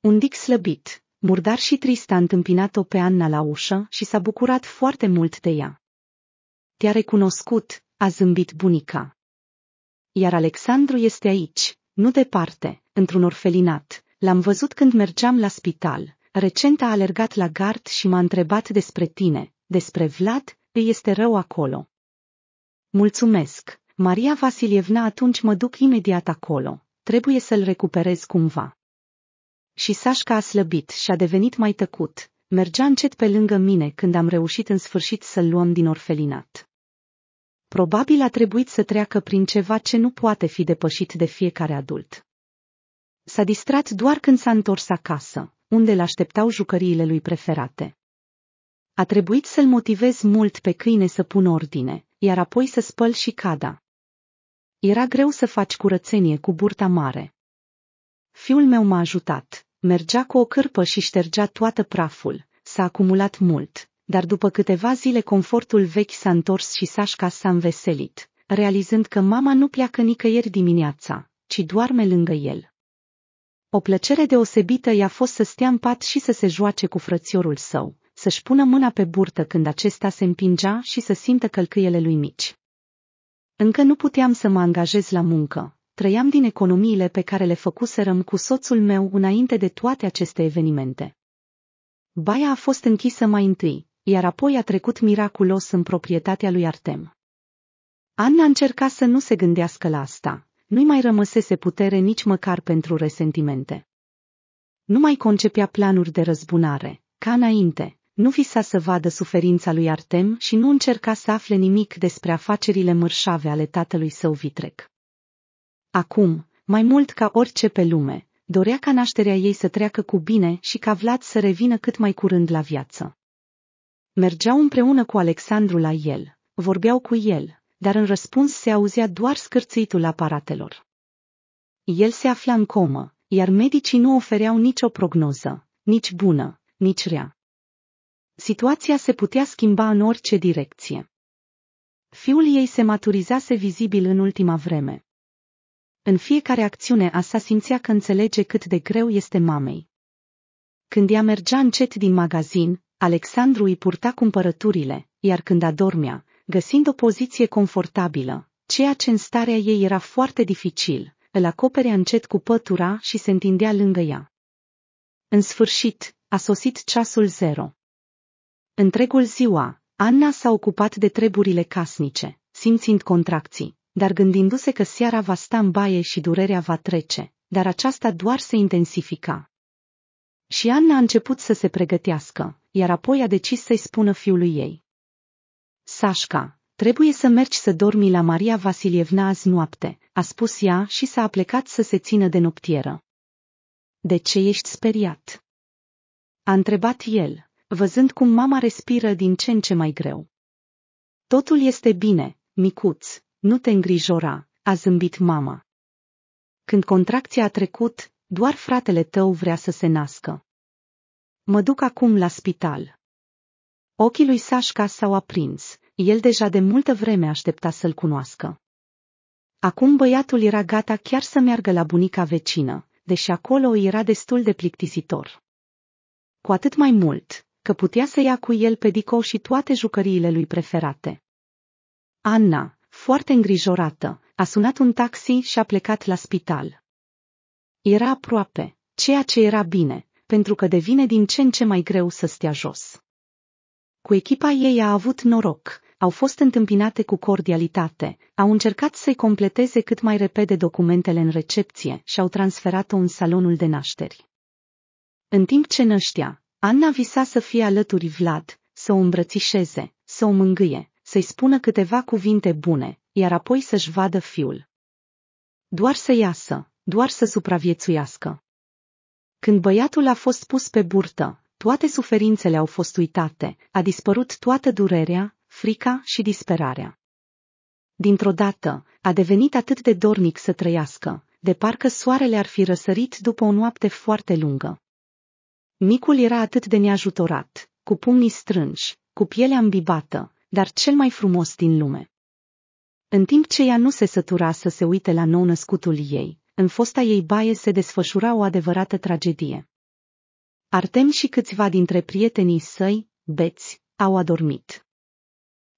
Un dic slăbit, murdar și trist a întâmpinat-o pe Anna la ușă și s-a bucurat foarte mult de ea. Te-a recunoscut, a zâmbit bunica. Iar Alexandru este aici, nu departe, într-un orfelinat. L-am văzut când mergeam la spital. Recent a alergat la gard și m-a întrebat despre tine, despre Vlad, îi este rău acolo. Mulțumesc, Maria Vasilievna, atunci mă duc imediat acolo. Trebuie să-l recuperez cumva. Și Sașca a slăbit și a devenit mai tăcut. Mergea încet pe lângă mine când am reușit în sfârșit să-l luăm din orfelinat. Probabil a trebuit să treacă prin ceva ce nu poate fi depășit de fiecare adult. S-a distrat doar când s-a întors acasă, unde l-așteptau jucăriile lui preferate. A trebuit să-l motivez mult pe câine să pună ordine, iar apoi să spăl și cada. Era greu să faci curățenie cu burta mare. Fiul meu m-a ajutat, mergea cu o cârpă și ștergea toată praful, s-a acumulat mult, dar după câteva zile confortul vechi s-a întors și Sașca s-a înveselit, realizând că mama nu pleacă nicăieri dimineața, ci doarme lângă el. O plăcere deosebită i-a fost să stea în pat și să se joace cu frățiorul său, să-și pună mâna pe burtă când acesta se împingea și să simtă călcâiele lui mici. Încă nu puteam să mă angajez la muncă, trăiam din economiile pe care le făcuserăm cu soțul meu înainte de toate aceste evenimente. Baia a fost închisă mai întâi, iar apoi a trecut miraculos în proprietatea lui Artem. Anna încerca să nu se gândească la asta, nu-i mai rămăsese putere nici măcar pentru resentimente. Nu mai concepea planuri de răzbunare, ca înainte, nu visa să vadă suferința lui Artem și nu încerca să afle nimic despre afacerile mărșave ale tatălui său vitrec. Acum, mai mult ca orice pe lume, dorea ca nașterea ei să treacă cu bine și ca Vlad să revină cât mai curând la viață. Mergeau împreună cu Alexandru la el, vorbeau cu el, dar în răspuns se auzea doar scârțâitul aparatelor. El se afla în comă, iar medicii nu ofereau nicio prognoză, nici bună, nici rea. Situația se putea schimba în orice direcție. Fiul ei se maturizase vizibil în ultima vreme. În fiecare acțiune a sa simțea că înțelege cât de greu este mamei. Când ea mergea încet din magazin, Alexandru îi purta cumpărăturile, iar când adormea, găsind o poziție confortabilă, ceea ce în starea ei era foarte dificil, îl acoperea încet cu pătura și se întindea lângă ea. În sfârșit, a sosit ceasul zero. Întregul ziua, Anna s-a ocupat de treburile casnice, simțind contracții, dar gândindu-se că seara va sta în baie și durerea va trece, dar aceasta doar se intensifica. Și Anna a început să se pregătească, iar apoi a decis să-i spună fiului ei. Sașca, trebuie să mergi să dormi la Maria Vasilievna azi noapte, a spus ea și s-a aplecat să se țină de noptieră. De ce ești speriat? A întrebat el, văzând cum mama respiră din ce în ce mai greu. Totul este bine, micuț, nu te îngrijora, a zâmbit mama. Când contracția a trecut, doar fratele tău vrea să se nască. Mă duc acum la spital. Ochii lui Sașca s-au aprins, el deja de multă vreme aștepta să-l cunoască. Acum băiatul era gata chiar să meargă la bunica vecină, deși acolo era destul de plictisitor. Cu atât mai mult, că putea să ia cu el pe Dico și toate jucăriile lui preferate. Anna, foarte îngrijorată, a sunat un taxi și a plecat la spital. Era aproape, ceea ce era bine, pentru că devine din ce în ce mai greu să stea jos. Cu echipa ei a avut noroc, au fost întâmpinate cu cordialitate, au încercat să-i completeze cât mai repede documentele în recepție și au transferat-o în salonul de nașteri. În timp ce năștea, Anna visa să fie alături Vlad, să o îmbrățișeze, să o mângâie, să-i spună câteva cuvinte bune, iar apoi să-și vadă fiul. Doar să iasă, doar să supraviețuiască. Când băiatul a fost pus pe burtă, toate suferințele au fost uitate, a dispărut toată durerea, frica și disperarea. Dintr-o dată, a devenit atât de dornic să trăiască, de parcă soarele ar fi răsărit după o noapte foarte lungă. Micul era atât de neajutorat, cu pumnii strânși, cu pielea îmbibată, dar cel mai frumos din lume. În timp ce ea nu se sătura să se uite la nou-născutul ei, în fosta ei baie se desfășura o adevărată tragedie. Artem și câțiva dintre prietenii săi, beți, au adormit.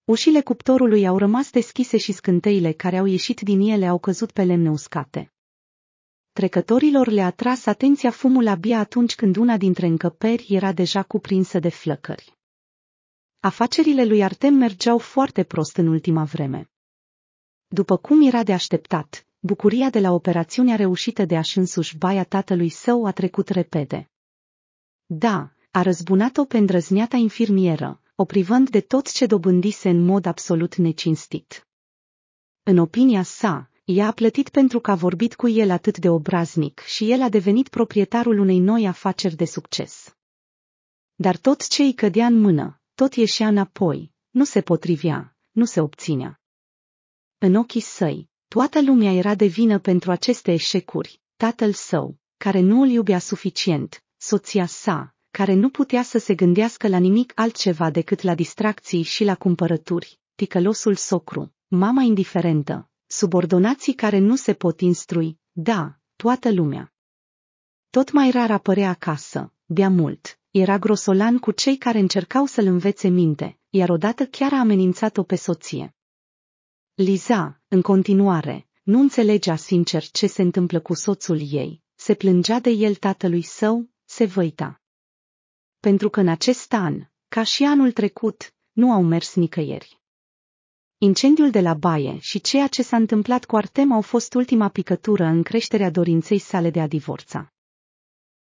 Ușile cuptorului au rămas deschise și scânteile care au ieșit din ele au căzut pe lemne uscate. Trecătorilor le-a tras atenția fumul abia atunci când una dintre încăperi era deja cuprinsă de flăcări. Afacerile lui Artem mergeau foarte prost în ultima vreme. După cum era de așteptat, bucuria de la operațiunea reușită de a-și însuși baia tatălui său a trecut repede. Da, a răzbunat-o pe îndrăzneata infirmieră, o privând de tot ce dobândise în mod absolut necinstit. În opinia sa, ea a plătit pentru că a vorbit cu el atât de obraznic și el a devenit proprietarul unei noi afaceri de succes. Dar tot ce îi cădea în mână, tot ieșea înapoi, nu se potrivea, nu se obținea. În ochii săi, toată lumea era de vină pentru aceste eșecuri, tatăl său, care nu îl iubea suficient, soția sa, care nu putea să se gândească la nimic altceva decât la distracții și la cumpărături, ticălosul socru, mama indiferentă, subordonații care nu se pot instrui, da, toată lumea. Tot mai rar apărea acasă, bea mult, era grosolan cu cei care încercau să-l învețe minte, iar odată chiar a amenințat-o pe soție. Liza, în continuare, nu înțelegea sincer ce se întâmplă cu soțul ei, se plângea de el tatălui său, se văita. Pentru că în acest an, ca și anul trecut, nu au mers nicăieri. Incendiul de la baie și ceea ce s-a întâmplat cu Artem au fost ultima picătură în creșterea dorinței sale de a divorța.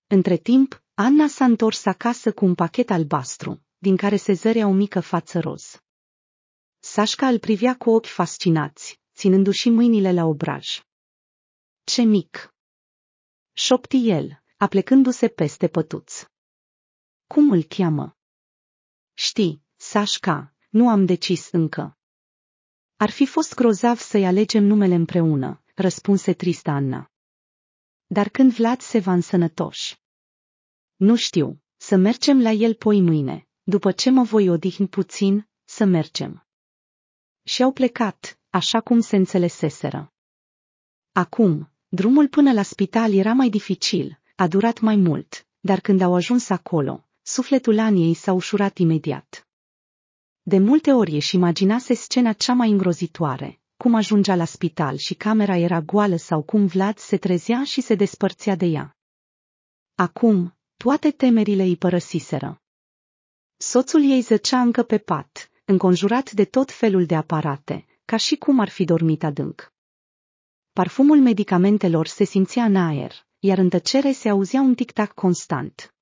Între timp, Anna s-a întors acasă cu un pachet albastru, din care se zărea o mică față roz. Sașca îl privea cu ochi fascinați, ținându-și mâinile la obraj. Ce mic! Șopti el, aplecându-se peste pătuț. Cum îl cheamă? Știi, Sașca, nu am decis încă. Ar fi fost grozav să-i alegem numele împreună, răspunse trist Anna. Dar când Vlad se va însănătoși? Nu știu, să mergem la el poi mâine, după ce mă voi odihni puțin, să mergem. Și au plecat, așa cum se înțeleseseră. Acum, drumul până la spital era mai dificil, a durat mai mult, dar când au ajuns acolo, sufletul Aniei s-a ușurat imediat. De multe ori își imaginase scena cea mai îngrozitoare, cum ajungea la spital și camera era goală sau cum Vlad se trezea și se despărțea de ea. Acum, toate temerile îi părăsiseră. Soțul ei zăcea încă pe pat, înconjurat de tot felul de aparate, ca și cum ar fi dormit adânc. Parfumul medicamentelor se simțea în aer, iar în tăcere se auzea un tic-tac constant.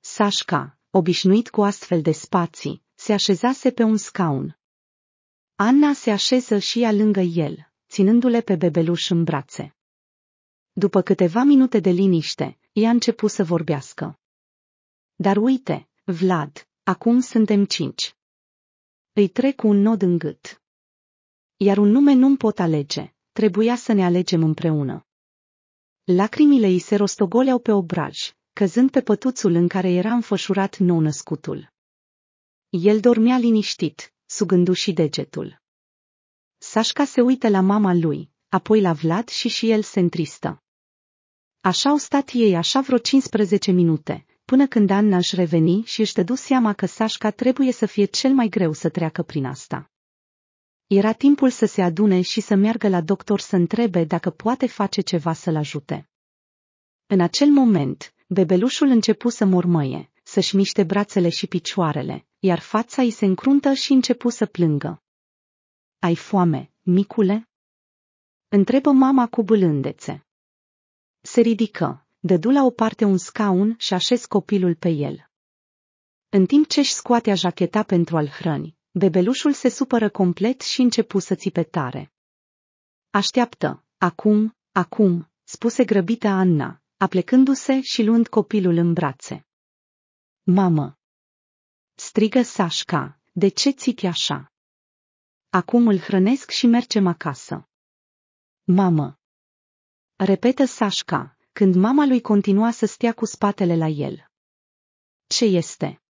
Sașca, obișnuit cu astfel de spații, se așezase pe un scaun. Anna se așeză și ea lângă el, ținându-le pe bebeluș în brațe. După câteva minute de liniște, ea a început să vorbească. Dar uite, Vlad, acum suntem cinci. Îi trec un nod în gât. Iar un nume nu-mi pot alege, trebuia să ne alegem împreună. Lacrimile îi se rostogoleau pe obraj, căzând pe pătuțul în care era înfășurat nou-născutul. El dormea liniștit, sugându-și degetul. Sașca se uită la mama lui, apoi la Vlad și și el se întristă. Așa au stat ei așa vreo 15 minute, până când Anna își reveni și își dădu seama că Sașca trebuie să fie cel mai greu să treacă prin asta. Era timpul să se adune și să meargă la doctor să întrebe dacă poate face ceva să-l ajute. În acel moment, bebelușul începu să mormăie, să-și miște brațele și picioarele, iar fața îi se încruntă și începu să plângă. Ai foame, micule? Întrebă mama cu bâlândețe. Se ridică, dădu la o parte un scaun și așez copilul pe el. În timp ce își scoatea jacheta pentru a-l hrăni, bebelușul se supără complet și începu să țipe tare. Așteaptă, acum, acum, spuse grăbită Anna, aplecându-se și luând copilul în brațe. Mamă! Strigă Sașca, de ce țipi așa? Acum îl hrănesc și mergem acasă. Mamă! Repetă Sașca, când mama lui continua să stea cu spatele la el. Ce este?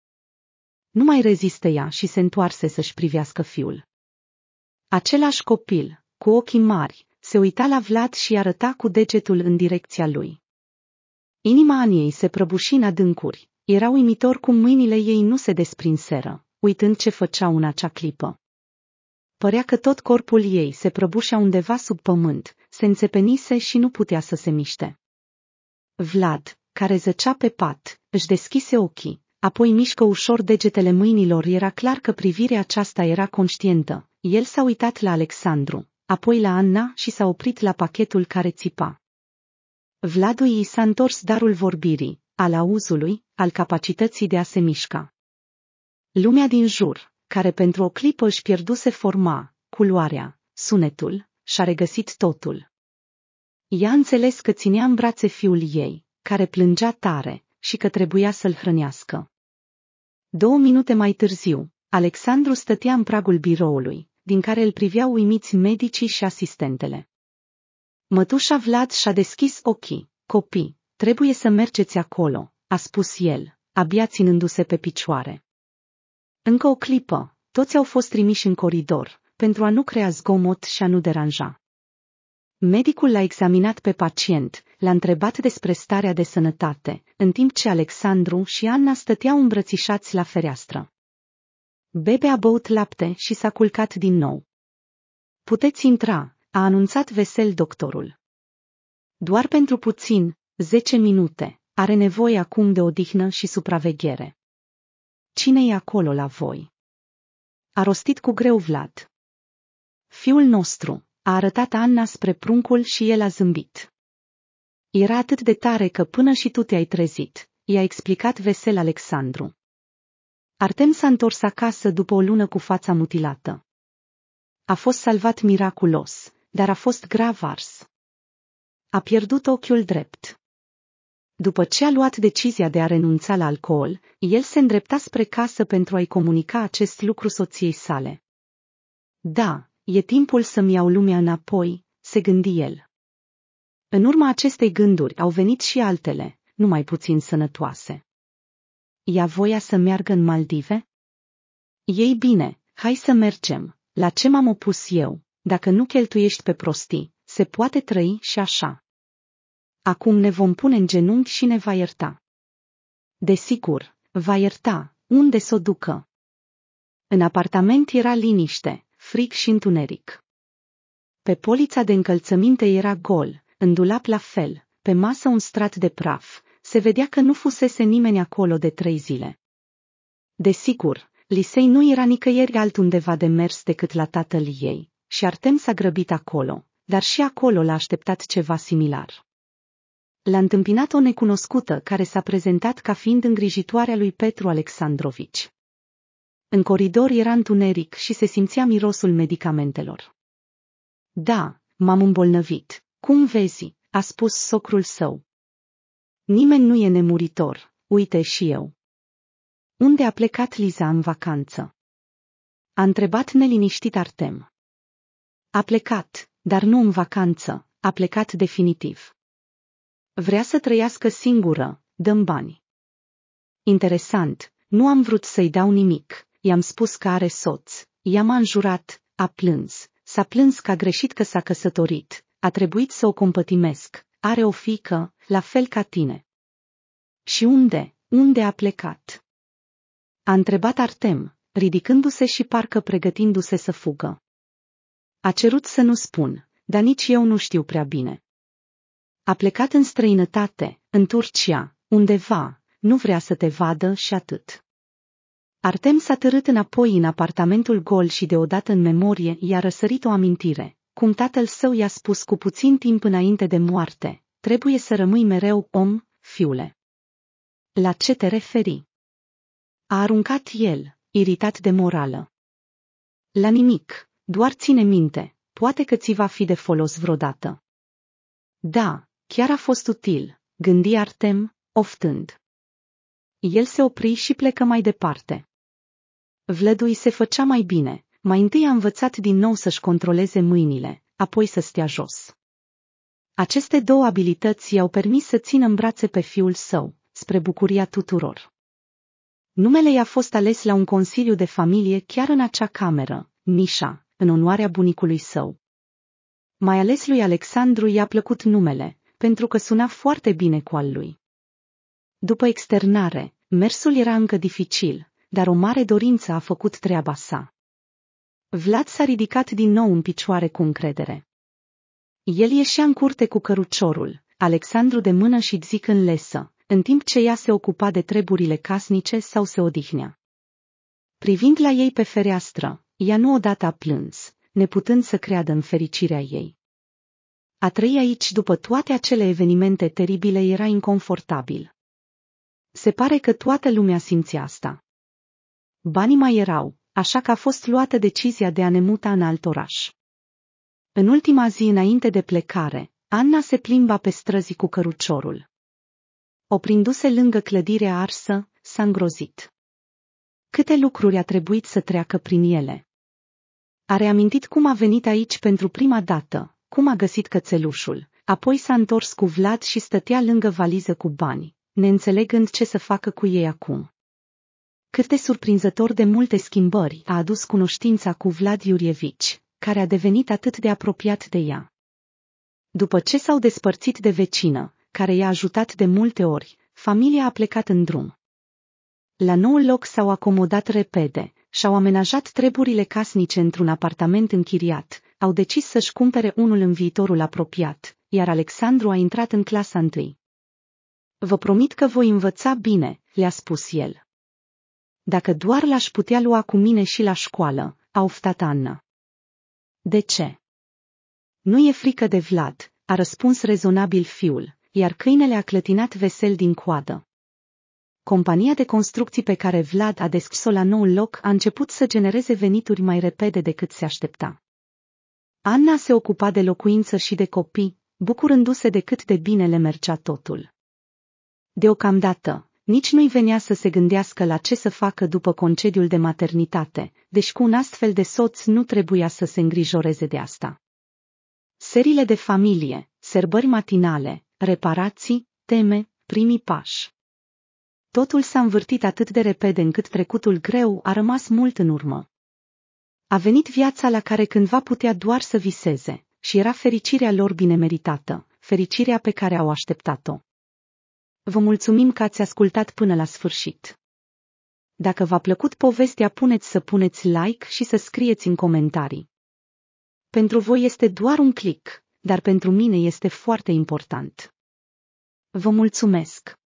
Nu mai rezistă ea și se întoarse să-și privească fiul. Același copil, cu ochii mari, se uita la Vlad și arăta cu degetul în direcția lui. Inima Aniei se prăbuși în adâncuri, era uimitor cum mâinile ei nu se desprinseră, uitând ce făceau în acea clipă. Părea că tot corpul ei se prăbușea undeva sub pământ, se înțepenise și nu putea să se miște. Vlad, care zăcea pe pat, își deschise ochii, apoi mișcă ușor degetele mâinilor, era clar că privirea aceasta era conștientă. El s-a uitat la Alexandru, apoi la Anna și s-a oprit la pachetul care țipa. Vladu i s-a întors darul vorbirii, al auzului, al capacității de a se mișca. Lumea din jur, care pentru o clipă își pierduse forma, culoarea, sunetul, și-a regăsit totul. Ea înțeles că ținea în brațe fiul ei, care plângea tare, și că trebuia să-l hrănească. Două minute mai târziu, Alexandru stătea în pragul biroului, din care îl priveau uimiți medicii și asistentele. Mătușa Vlad și-a deschis ochii. Copii, trebuie să mergeți acolo, a spus el, abia ținându-se pe picioare. Încă o clipă, toți au fost trimiși în coridor, pentru a nu crea zgomot și a nu deranja. Medicul l-a examinat pe pacient, l-a întrebat despre starea de sănătate, în timp ce Alexandru și Anna stăteau îmbrățișați la fereastră. Bebe a băut lapte și s-a culcat din nou. Puteți intra, a anunțat vesel doctorul. Doar pentru puțin, zece minute, are nevoie acum de odihnă și supraveghere. Cine e acolo la voi? A rostit cu greu Vlad. Fiul nostru, a arătat Anna spre pruncul și el a zâmbit. Era atât de tare că până și tu te-ai trezit, i-a explicat vesel Alexandru. Artem s-a întors acasă după o lună cu fața mutilată. A fost salvat miraculos, dar a fost grav ars. A pierdut ochiul drept. După ce a luat decizia de a renunța la alcool, el se îndrepta spre casă pentru a-i comunica acest lucru soției sale. Da, e timpul să-mi iau lumea înapoi, se gândi el. În urma acestei gânduri au venit și altele, numai puțin sănătoase. Ea voia să meargă în Maldive? Ei bine, hai să mergem, la ce m-am opus eu, dacă nu cheltuiești pe prostii, se poate trăi și așa. Acum ne vom pune în genunchi și ne va ierta. Desigur, va ierta, unde s-o ducă? În apartament era liniște, fric și întuneric. Pe polița de încălțăminte era gol, în dulap la fel, pe masă un strat de praf, se vedea că nu fusese nimeni acolo de trei zile. Desigur, Lisei nu era nicăieri altundeva de mers decât la tatăl ei, și Artem s-a grăbit acolo, dar și acolo l-a așteptat ceva similar. L-a întâmpinat o necunoscută care s-a prezentat ca fiind îngrijitoarea lui Petru Alexandrovici. În coridor era întuneric și se simțea mirosul medicamentelor. Da, m-am îmbolnăvit. Cum vezi? a spus socrul său. Nimeni nu e nemuritor, uite și eu. Unde a plecat Liza în vacanță? A întrebat neliniștit Artem. A plecat, dar nu în vacanță, a plecat definitiv. Vrea să trăiască singură, dăm bani. Interesant, nu am vrut să-i dau nimic, i-am spus că are soț, i-am înjurat, a plâns, s-a plâns că a greșit că s-a căsătorit, a trebuit să o compătimesc, are o fică, la fel ca tine. Și unde, unde a plecat? A întrebat Artem, ridicându-se și parcă pregătindu-se să fugă. A cerut să nu spun, dar nici eu nu știu prea bine. A plecat în străinătate, în Turcia, undeva, nu vrea să te vadă și atât. Artem s-a târât înapoi în apartamentul gol și deodată în memorie i-a răsărit o amintire, cum tatăl său i-a spus cu puțin timp înainte de moarte, trebuie să rămâi mereu om, fiule. La ce te referi? A aruncat el, iritat de morală. La nimic, doar ține minte, poate că ți va fi de folos vreodată. Da, chiar a fost util, gândi Artem, oftând. El se opri și plecă mai departe. Vlădui se făcea mai bine, mai întâi a învățat din nou să-și controleze mâinile, apoi să stea jos. Aceste două abilități i-au permis să țină în brațe pe fiul său, spre bucuria tuturor. Numele i-a fost ales la un consiliu de familie chiar în acea cameră, Mișa, în onoarea bunicului său. Mai ales lui Alexandru i-a plăcut numele, pentru că suna foarte bine cu al lui. După externare, mersul era încă dificil, dar o mare dorință a făcut treaba sa. Vlad s-a ridicat din nou în picioare cu încredere. El ieșea în curte cu căruciorul, Alexandru de mână și zic în lesă, în timp ce ea se ocupa de treburile casnice sau se odihnea. Privind la ei pe fereastră, ea nu odată a plâns, neputând să creadă în fericirea ei. A trăi aici după toate acele evenimente teribile era inconfortabil. Se pare că toată lumea simțea asta. Banii mai erau, așa că a fost luată decizia de a ne muta în alt oraș. În ultima zi înainte de plecare, Anna se plimba pe străzi cu căruciorul. Oprindu-se lângă clădirea arsă, s-a îngrozit. Câte lucruri a trebuit să treacă prin ele. A reamintit cum a venit aici pentru prima dată, cum a găsit cățelușul, apoi s-a întors cu Vlad și stătea lângă valiză cu bani, neînțelegând ce să facă cu ei acum. Cât de surprinzător de multe schimbări a adus cunoștința cu Vlad Iurievici, care a devenit atât de apropiat de ea. După ce s-au despărțit de vecină, care i-a ajutat de multe ori, familia a plecat în drum. La noul loc s-au acomodat repede, și-au amenajat treburile casnice într-un apartament închiriat, au decis să-și cumpere unul în viitorul apropiat, iar Alexandru a intrat în clasa întâi. Vă promit că voi învăța bine, le-a spus el. Dacă doar l-aș putea lua cu mine și la școală, a oftat Anna. De ce? Nu e frică de Vlad, a răspuns rezonabil fiul, iar câinele a clătinat vesel din coadă. Compania de construcții pe care Vlad a deschis-o la noul loc a început să genereze venituri mai repede decât se aștepta. Anna se ocupa de locuință și de copii, bucurându-se de cât de bine le mergea totul. Deocamdată, nici nu-i venea să se gândească la ce să facă după concediul de maternitate, deci cu un astfel de soț nu trebuia să se îngrijoreze de asta. Serile de familie, sărbări matinale, reparații, teme, primii pași. Totul s-a învârtit atât de repede încât trecutul greu a rămas mult în urmă. A venit viața la care cândva putea doar să viseze, și era fericirea lor bine meritată, fericirea pe care au așteptat-o. Vă mulțumim că ați ascultat până la sfârșit. Dacă v-a plăcut povestea, puneți să puneți like și să scrieți în comentarii. Pentru voi este doar un click, dar pentru mine este foarte important. Vă mulțumesc!